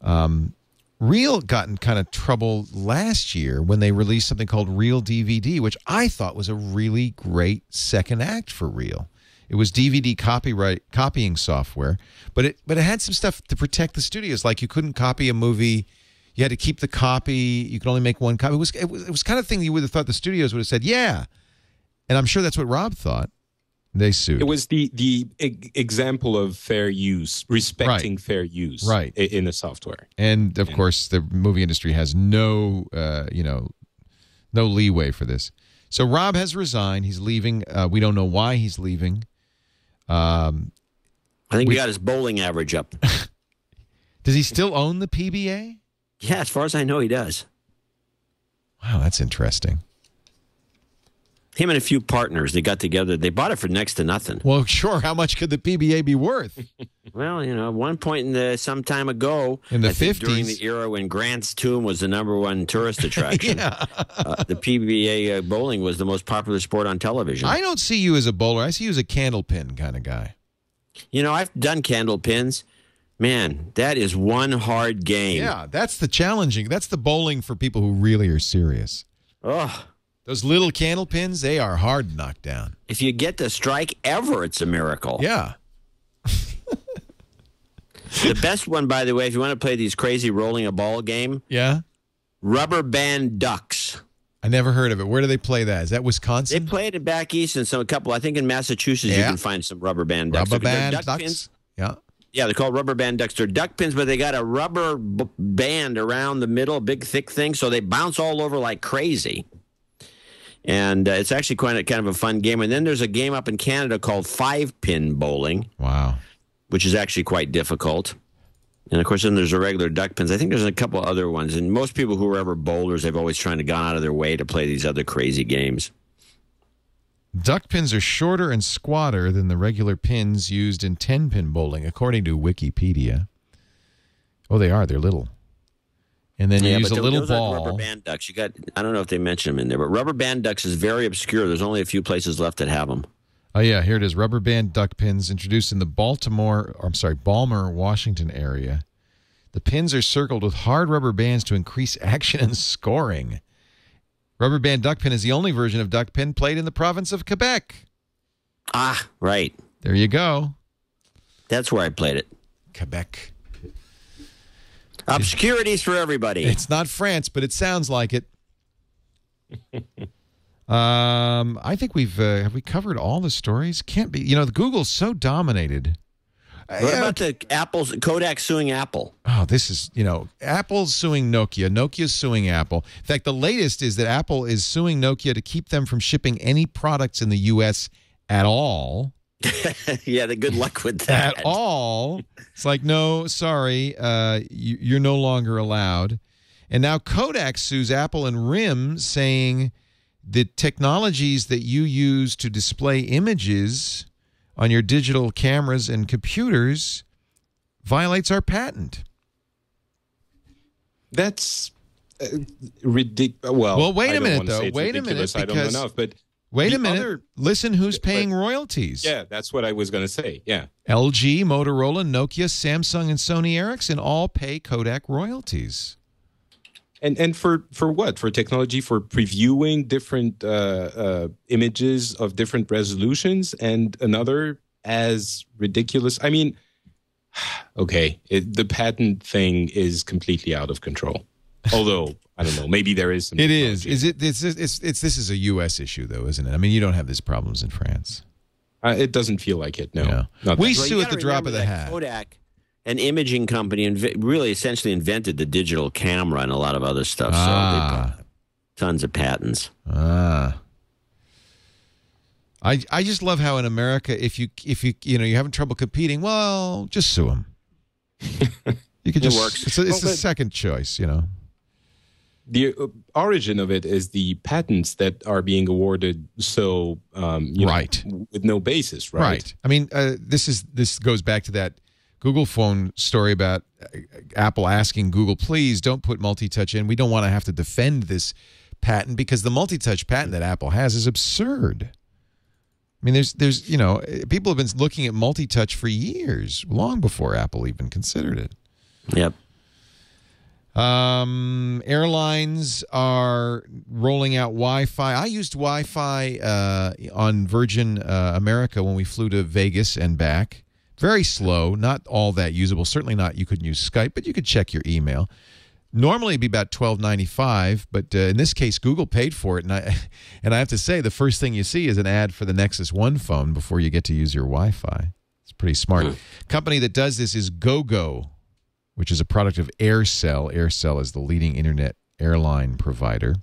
Um, Real got in kind of trouble last year when they released something called Real DVD, which I thought was a really great second act for Real. It was DVD copyright copying software, but it but it had some stuff to protect the studios. Like you couldn't copy a movie, you had to keep the copy. You could only make one copy. It was it was, it was kind of thing you would have thought the studios would have said, yeah, and I'm sure that's what Rob thought. They sued. It was the the e- example of fair use, respecting fair use, Right. in the software. and of course the movie industry has no uh, you know no leeway for this so rob has resigned he's leaving uh, we don't know why he's leaving um, I think we got his bowling average up. does he still own the pba yeah, as far as I know, he does. wow that's interesting Him and a few partners, they got together. They bought it for next to nothing. well sure how much could the pba be worth Well, you know, at one point in the some time ago, In the think during the era when Grant's Tomb was the number one tourist attraction, uh, the PBA uh, bowling was the most popular sport on television. i don't see you as a bowler i see you as a candlepin kind of guy you know, I've done candle pins. Man, that is one hard game. yeah that's the challenging that's the bowling for people who really are serious Oh, those little candle pins they are hard to knock down if you get to strike ever, it's a miracle. yeah The best one, by the way, if you want to play these crazy rolling a ball game, yeah rubber band ducks. I never heard of it. Where do they play that? Is that Wisconsin? They played it back east and some a couple. I think in Massachusetts you can find some rubber band ducks. Rubber band duck ducks. pins. Yeah. Yeah, they're called rubber band ducks. They're duck pins, but they got a rubber b- band around the middle, big thick thing, so they bounce all over like crazy. And uh, it's actually quite a, kind of a fun game. And then there's a game up in Canada called five pin bowling, Wow. which is actually quite difficult. And of course, then there's the regular duck pins. I think there's a couple other ones. And most people who are ever bowlers, they've always trying to gone out of their way to play these other crazy games. Duck pins are shorter and squatter than the regular pins used in 10 pin bowling, according to Wikipedia. Oh, they are. They're little. And then you use but a little ball. rubber band ducks. You got. I don't know if they mention them in there, but rubber band ducks is very obscure. There's only a few places left that have them. Oh, yeah. Here it is. Rubber band duck pins introduced in the Baltimore, I'm sorry, Balmer, Washington area. The pins are circled with hard rubber bands to increase action and scoring. Rubber band duck pin is the only version of duck pin played in the province of Quebec. Ah, right. There you go. That's where I played it. Quebec. Obscurities for everybody. It's not France, but it sounds like it. um, I think we've uh, have we covered all the stories. Can't be. You know, Google's so dominated. what about the Apple's Kodak suing Apple? Oh oh, this is, you know, Apple's suing Nokia. Nokia's suing Apple. In fact, the latest is that Apple is suing Nokia to keep them from shipping any products in the U.S. at all. yeah, the good luck with that. At all. It's like, no, sorry, uh, you, you're no longer allowed. And now Kodak sues Apple and RIM saying the technologies that you use to display images on your digital cameras and computers violates our patent. That's uh, ridiculous. Well, Well, wait a minute, though. Wait a minute. I don't because- know enough, but Wait the a minute. other- Listen who's but- paying royalties. yeah, that's what I was going to say. Yeah. LG, Motorola, Nokia, Samsung, and Sony Ericsson all pay Kodak royalties. And and for for what? For technology for previewing different uh, uh, images of different resolutions, and another as ridiculous. I mean, okay, it, the patent thing is completely out of control. Although I don't know, maybe there is some. It is. Is it? It's, it's, it's. This is a U.S. issue, though, isn't it? I mean, you don't have these problems in France. Uh, it doesn't feel like it. No, Yeah. Not We that- Well, sue at the drop of the hat. Kodak, an imaging company, inv- really essentially invented the digital camera and a lot of other stuff. So Ah. they've tons of patents. Ah. I I just love how in America, if you if you you know you're having trouble competing, well, just sue them. You could It just works. It's a, it's Well, a but- second choice, you know. The uh, origin of it is the patents that are being awarded so um, you know, Right. with no basis, right? Right. I mean, uh, this is this goes back to that Google phone story about uh, Apple asking Google, please don't put multi-touch in. We don't want to have to defend this patent because the multi-touch patent that Apple has is absurd. I mean, there's there's you know people have been looking at multi-touch for years, long before Apple even considered it. Yep. Um, airlines are rolling out Wi-Fi. I used Wi-Fi uh, on Virgin uh, America when we flew to Vegas and back. Very slow, not all that usable. Certainly not. You couldn't use Skype, but you could check your email. Normally, it'd be about twelve ninety five, but uh, in this case, Google paid for it, and I and I have to say, the first thing you see is an ad for the Nexus One phone before you get to use your Wi-Fi. It's pretty smart. Company that does this is GoGo which is a product of Aircell. Aircell is the leading internet airline provider.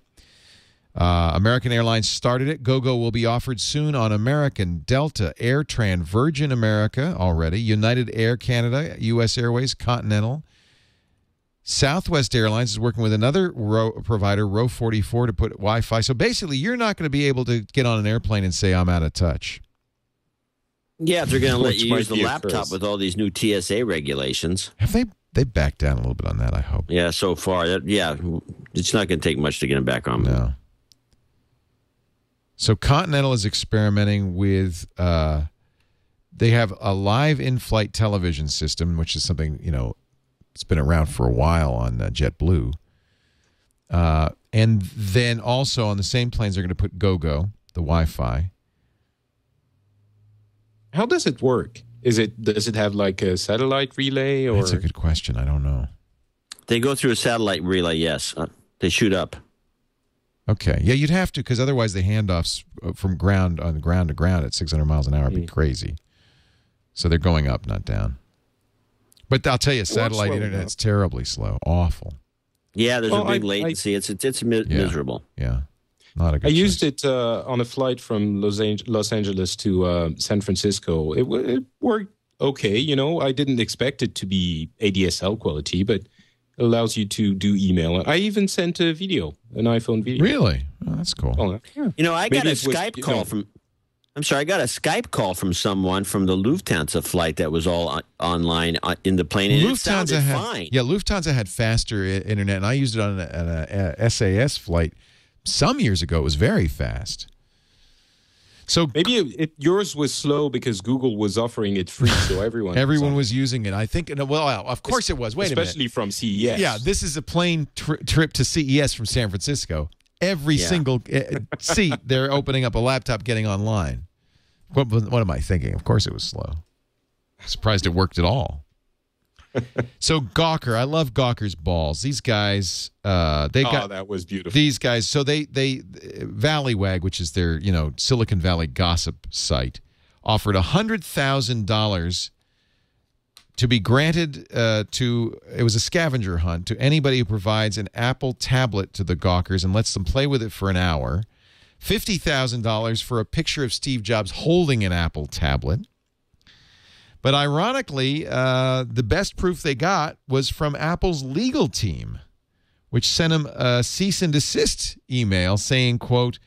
Uh, American Airlines started it. GoGo will be offered soon on American, Delta, AirTran, Virgin America already, United Air Canada, U.S. Airways, Continental. Southwest Airlines is working with another row provider, Row 44, to put Wi Fi. So basically, you're not going to be able to get on an airplane and say, I'm out of touch. Yeah, if they're going to let you use the laptop curse. with all these new TSA regulations. Have they they backed down a little bit on that, I hope. Yeah, so far, that, yeah, it's not going to take much to get them back on. No. So Continental is experimenting with. Uh, they have a live in-flight television system, which is something you know, it's been around for a while on uh, JetBlue. Uh, and then also on the same planes, they're going to put GoGo, the Wi-Fi. How does it work? Is it does it have like a satellite relay or That's a good question. I don't know. They go through a satellite relay, yes. Uh, they shoot up. Okay, yeah, you'd have to because otherwise the handoffs uh, from ground on ground to ground at 600 miles an hour would be crazy. So they're going up, not down. But I'll tell you, satellite slow internet's terribly slow, awful. Yeah, there's Well, a big I- I- latency. it's it's, it's mi- Yeah. miserable. Yeah, not a good. I used it uh, on a flight from Los, Ang- Los Angeles to uh, San Francisco. It, w- it worked okay. You know, I didn't expect it to be ADSL quality, but it allows you to do email. I even sent a video, an iPhone video. Really? Oh, that's cool. Oh, yeah. You know, I got a it was, Skype call know- from. I'm sorry, I got a Skype call from someone from the Lufthansa flight that was all on, online uh, in the plane, and it had fine. yeah, Lufthansa had faster i- internet, and I used it on a, on a, a SAS flight some years ago. It was very fast. So Maybe it, it, yours was slow because Google was offering it free, so everyone everyone on it. was using it. I think. Well, of course it was. Wait a minute. especially from CES. Yeah, this is a plane tri- trip to CES from San Francisco. Every Yeah. single uh, seat, they're opening up a laptop, getting online. What, what am I thinking? Of course, it was slow. I'm Surprised it worked at all. so Gawker, I love Gawker's balls. These guys, uh, they oh, got that was beautiful. these guys. So they they Valleywag, which is their you know Silicon Valley gossip site, offered a hundred thousand dollars to be granted uh, to it was a scavenger hunt to anybody who provides an Apple tablet to the Gawkers and lets them play with it for an hour. Fifty thousand dollars for a picture of Steve Jobs holding an Apple tablet. But ironically, uh, the best proof they got was from Apple's legal team, which sent them a cease and desist email saying, "quote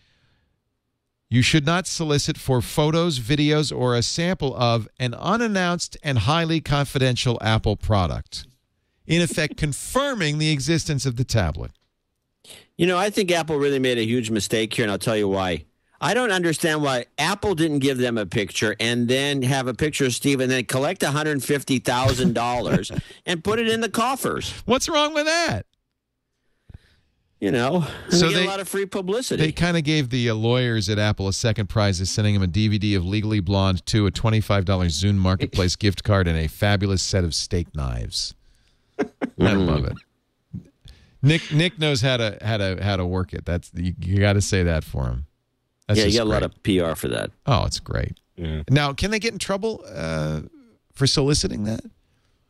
You should not solicit for photos, videos, or a sample of an unannounced and highly confidential Apple product." In effect, confirming the existence of the tablet. You know, I think Apple really made a huge mistake here, and I'll tell you why. I don't understand why Apple didn't give them a picture and then have a picture of Steve and then collect $150,000 and put it in the coffers. What's wrong with that? You know, So they get a lot of free publicity. They kind of gave the uh, lawyers at Apple a second prize of sending him a DVD of Legally Blonde 2, a $25 Zune Marketplace gift card, and a fabulous set of steak knives. I love it. Nick Nick knows how to how to how to work it. That's you, you got to say that for him. That's yeah, you just got a lot of PR for that. Oh, it's great. Yeah. Now, can they get in trouble uh, for soliciting that?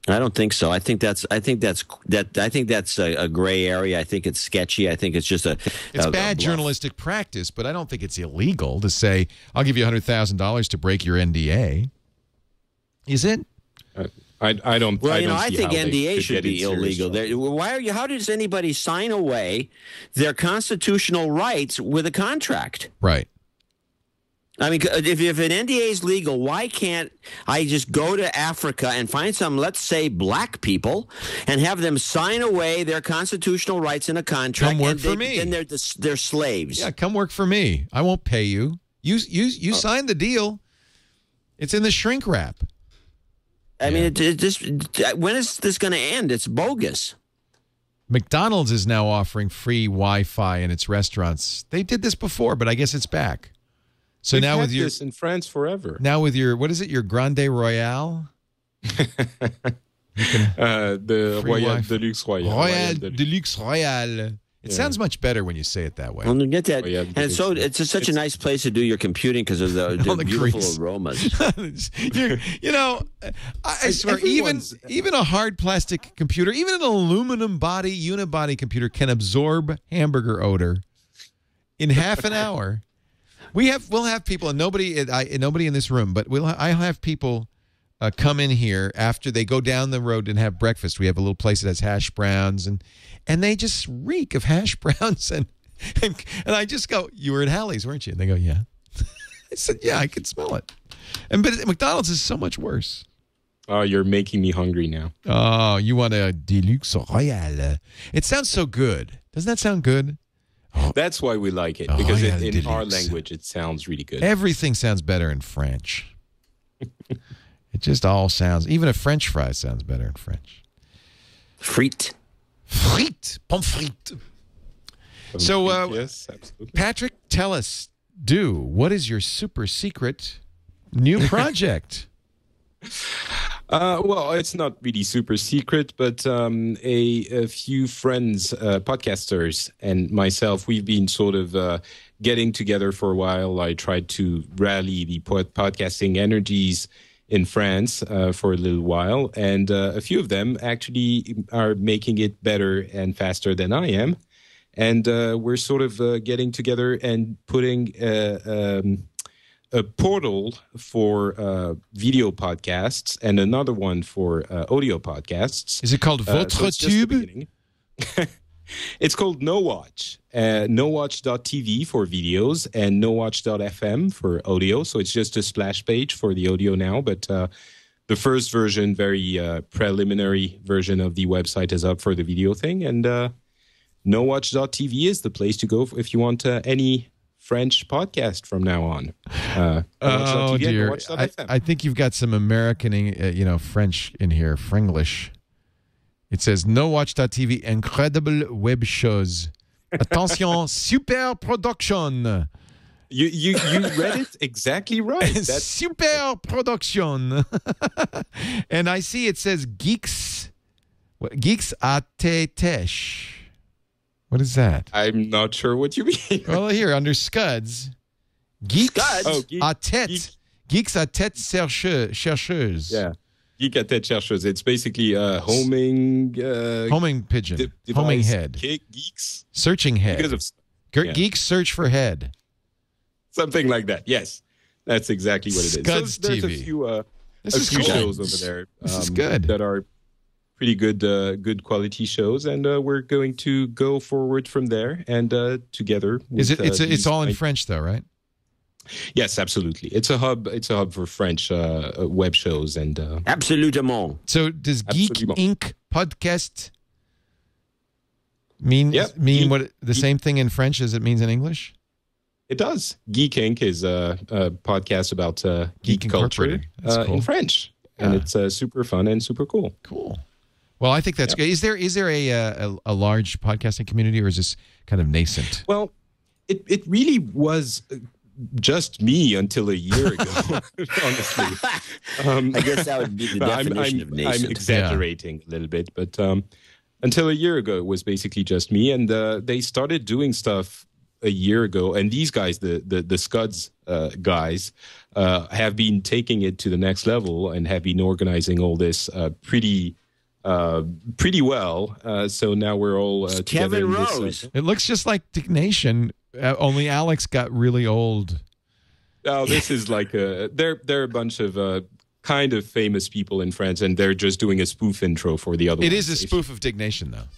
I don't think so. I think that's. I think that's that. I think that's a, a gray area. I think it's sketchy. I think it's just a. It's a- a bad bluff. journalistic practice, but I don't think it's illegal to say, "I'll give you hundred thousand dollars to break your NDA." Is it? Uh, I, I don't. Well, I you know, don't I think NDA should be illegal. There- Why are you? How does anybody sign away their constitutional rights with a contract? Right. I mean, if, if an NDA is legal, why can't I just go to Africa and find some, let's say, black people, and have them sign away their constitutional rights in a contract? Come work and for they- me. Then they're they're slaves. Yeah, come work for me. I won't pay you. You you you uh. signed the deal. It's in the shrink wrap. I mean, it, it just when is this going to end? It's bogus. McDonald's is now offering free Wi-Fi in its restaurants. They did this before, but I guess it's back. So We've now had with your this in France forever. now with your what is it? Your Grande Royale? Uh, the Free Royal Wi-Fi. Deluxe Royale Deluxe. Deluxe Royale. It sounds much better when you say it that way. Well, you get that, Oh, yeah, and it's so it's just such a nice place to do your computing because of the, the, All the beautiful grease. aromas. You're, know, I, I swear, even even a hard plastic computer, even an aluminum body unibody computer can absorb hamburger odor in half an hour. We have we'll have people, and nobody I, nobody in this room, but we'll I'll have people uh, come in here after they go down the road and have breakfast. We have a little place that has hash browns, and and they just reek of hash browns, and and, and I just go, "You were at Hallie's, weren't you?" And they go, "Yeah." I said, "Yeah, I could smell it." And but McDonald's is so much worse. Oh, you're making me hungry now. Oh, you want a deluxe royale? It sounds so good. Doesn't that sound good? That's why we like it Oh, because yeah, it, in our language it sounds really good. Everything sounds better in French. it just all sounds. Even a French fry sounds better in French. Frite. Frites, pommes frites. So, uh, yes, absolutely. Patrick, tell us, do what is your super secret new project? Uh, well, it's not really super secret, but um, a, a few friends, uh, podcasters, and myself, we've been sort of uh, getting together for a while. I tried to rally the pod- podcasting energies in France uh, for a little while, and uh, a few of them actually are making it better and faster than I am. And uh, we're sort of getting together and putting um, a portal for uh, video podcasts and another one for uh, audio podcasts. Is it called Uh, so Votre just the Tube? it's called No Watch. Uh, NoWatch.tv for videos and NoWatch.fm for audio. So it's just a splash page for the audio now. But uh, the first version, very uh, preliminary version of the website, is up for the video thing. And uh, NoWatch.tv is the place to go if you want uh, any French podcast from now on. Uh, Oh dear! I, I think you've got some American, uh, you know, French in here, Frenglish. It says no watch.tv, incredible web shows. Attention, super production. You you you read it exactly right. That's super production. and I see it says geeks, geeks à tetesh. What is that? I'm not sure what you mean. Well, here under Scuds, geeks Scuds? Oh, geek- à tête, geek. geeks à tête chercheux, chercheuse. Yeah. Geek à tête chercheuse. It's basically uh, homing. Uh, Homing pigeon. de- Homing head. ge- Geeks. Searching head. Because of Ge- yeah. Geeks search for head. something like that. Yes, that's exactly what it is. Scuds so there's TV. a few, uh, This a few cool. shows over there. This is um, good. That are pretty good, uh, good quality shows, and uh, we're going to go forward from there. And uh, together, Is it? It's uh, it's all in nine- French though, right? Yes, absolutely. It's a hub. It's a hub for French uh, uh, web shows, and uh, Absolutement. So does Geek Absolument. Inc. podcast mean Yep. mean Geek- what the same thing in French as it means in English? it does. Geek Inc. is a, a podcast about uh, Geek geek, culture uh, cool. in French, and it's uh, super fun and super cool. Cool. Well, I think that's good. Is there is there a, uh, a a large podcasting community, or is this kind of nascent? Well, it it really was uh, just me until a year ago. honestly, um, I guess that would be the no, I'm- definition I'm, of I'm, nascent. exaggerating a little bit, but um, until a year ago, it was basically just me, and uh, they started doing stuff a year ago. And these guys, the the the Scuds uh, guys, uh, have been taking it to the next level and have been organizing all this uh, pretty. Uh, pretty well. Uh, so now we're all uh, together Kevin in this, uh, Rose. It looks just like Diggnation, uh, only Alex got really old. Oh, this is like a they're they're a bunch of uh, kind of famous people in France, and they're just doing a spoof intro for the other. It ones. is a If- spoof of Diggnation, though.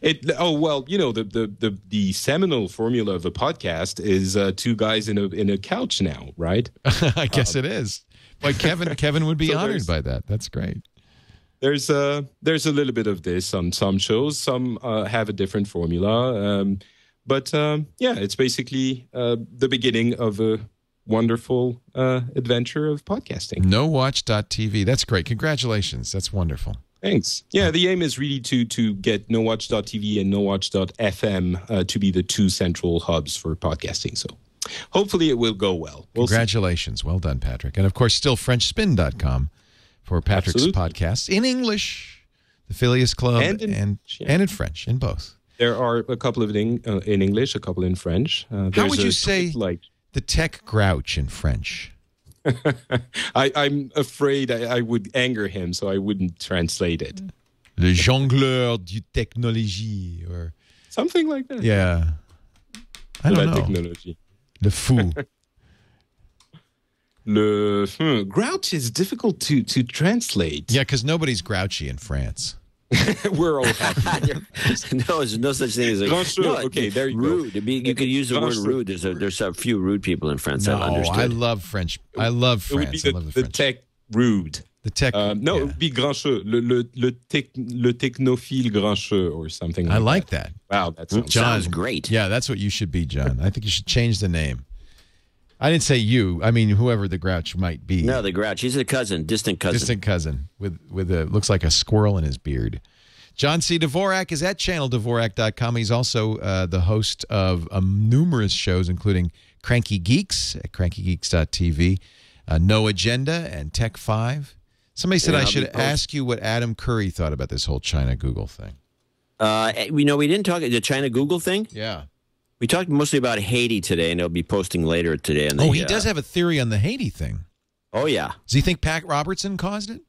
It oh well, you know the the the, the seminal formula of a podcast is uh, two guys in a in a couch now, right? I guess it is. But Kevin Kevin would be So honored by that. That's great. There's uh there's a little bit of this on some shows. Some uh, have a different formula, um, but um, yeah, it's basically uh, the beginning of a wonderful uh, adventure of podcasting. NoWatch.tv. That's great. Congratulations. That's wonderful. Thanks. Yeah, the aim is really to to get NoWatch.tv and NoWatch.fm uh, to be the two central hubs for podcasting. So hopefully it will go well. We'll see. Congratulations. Well done, Patrick. And of course, still FrenchSpin.com for Patrick's Absolutely. podcasts in English, the Phileas Club, And in and, French, yeah. and in French, in both. There are a couple of in, uh, in English, a couple in French. Uh, How would you say like the tech grouch in French? I, I'm afraid I, I would anger him, so I wouldn't translate it. Le jongleur du technologie, or Something like that. yeah, I don't know. technology. Le fou. Le hmm, grouch is difficult to to translate. yeah, because nobody's grouchy in France. We're all happy. no, there's no such thing as a Grincheux. no, Okay, there you go. rude. It'd be- you could use the word rude. There's a there's a few rude people in France. I've No, understood. I love French. I love It would be France. I the, love the the French. tech rude. the tech. Um, no, it would be grincheux, le, le, le, tech, le technophile grincheux or something like I like that. that. Wow, that sounds John. Sounds great. Yeah, that's what you should be, John. I think you should change the name. I didn't say you. I mean, whoever the grouch might be. No, the grouch. He's a cousin, distant cousin. distant cousin with with a looks like a squirrel in his beard. John C. Dvorak is at channeldvorak.com. He's also uh, the host of um, numerous shows, including Cranky Geeks at crankygeeks.tv, uh, No Agenda, and Tech 5. Somebody said Yeah, I should ask you what Adam Curry thought about this whole China Google thing. Uh, we know we didn't talk the China Google thing. Yeah. We talked mostly about Haiti today, and they'll be posting later today. On the, Oh, he uh, does have a theory on the Haiti thing. Oh yeah. Does he think Pat Robertson caused it?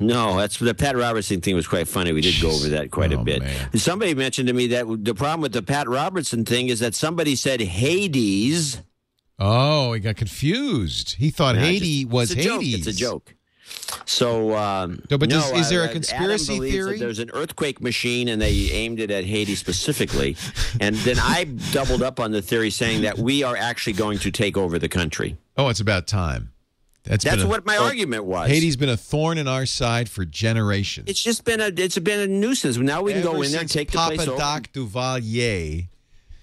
No, that's the Pat Robertson thing was quite funny. We did go over that quite Oh, a bit. man. Somebody mentioned to me that the problem with the Pat Robertson thing is that somebody said Hades. Oh, he got confused. He thought Haiti just- was it's a joke. Hades. It's a joke. So, um, No, but no, is there a conspiracy Adam believes that theory? There's an earthquake machine, and they aimed it at Haiti specifically. and then I doubled up on the theory, saying that we are actually going to take over the country. Oh, it's about time. That's, That's a- what my argument was. Haiti's been a thorn in our side for generations. It's just been a it's been a nuisance. Now we can Ever go in there and since take the Papa place over. Doc Duvalier,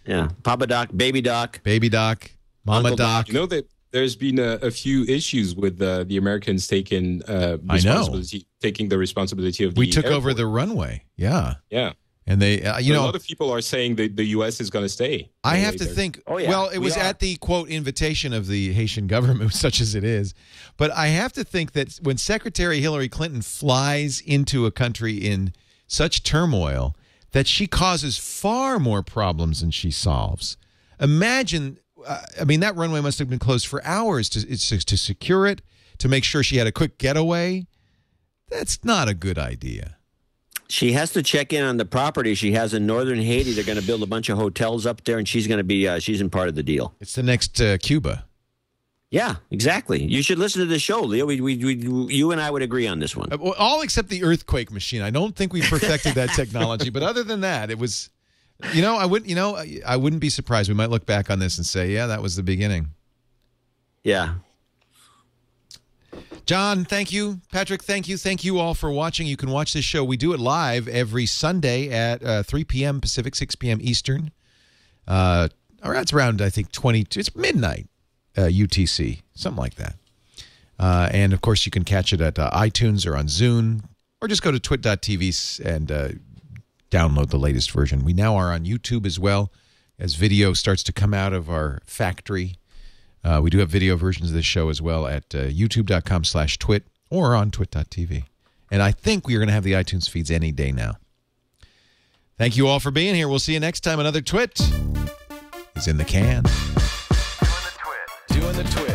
Yeah, Papa Doc, Baby Doc. Baby Doc, Mama Uncle Doc. You know that there's been a, a few issues with uh, the Americans taking uh, I know. responsibility, taking the responsibility of the we took over the runway. Yeah, yeah. and they, uh, you So a know, lot of people are saying that the U.S. is going to stay. I have Anyway, to think. Oh, yeah, well, it we was are. at the quote invitation of the Haitian government, such as it is. But I have to think that when Secretary Hillary Clinton flies into a country in such turmoil, that she causes far more problems than she solves. Imagine. I mean, that runway must have been closed for hours to to, to secure it, to make sure she had a quick getaway. That's not a good idea. She has to check in on the property she has in northern Haiti. They're going to build a bunch of hotels up there, and she's going to be uh, she's in part of the deal. It's the next uh, Cuba. Yeah, exactly. You should listen to the show, Leo. We, we, we, you and I would agree on this one. Uh, All except the earthquake machine. I don't think we perfected that technology, but other than that, it was. You know, I wouldn't. You know, I- wouldn't be surprised. We might look back on this and say, "Yeah, that was the beginning." Yeah. John, thank you. Patrick, thank you. Thank you all for watching. You can watch this show. We do it live every Sunday at uh, 3 p.m. Pacific, 6 p.m. Eastern. Uh, or that's around, I think, 22. It's midnight uh, UTC, something like that. Uh, and of course, you can catch it at uh, iTunes or on Zune, or just go to twit.tv and uh, download the latest version. We now are on YouTube as well as video starts to come out of our factory. Uh, we do have video versions of this show as well at uh, youtube.com slash twit or on twit.tv. And I think we are going to have the iTunes feeds any day now. Thank you all for being here. We'll see you next time. Another twit is in the can. Doing the Twit. Doing the twit.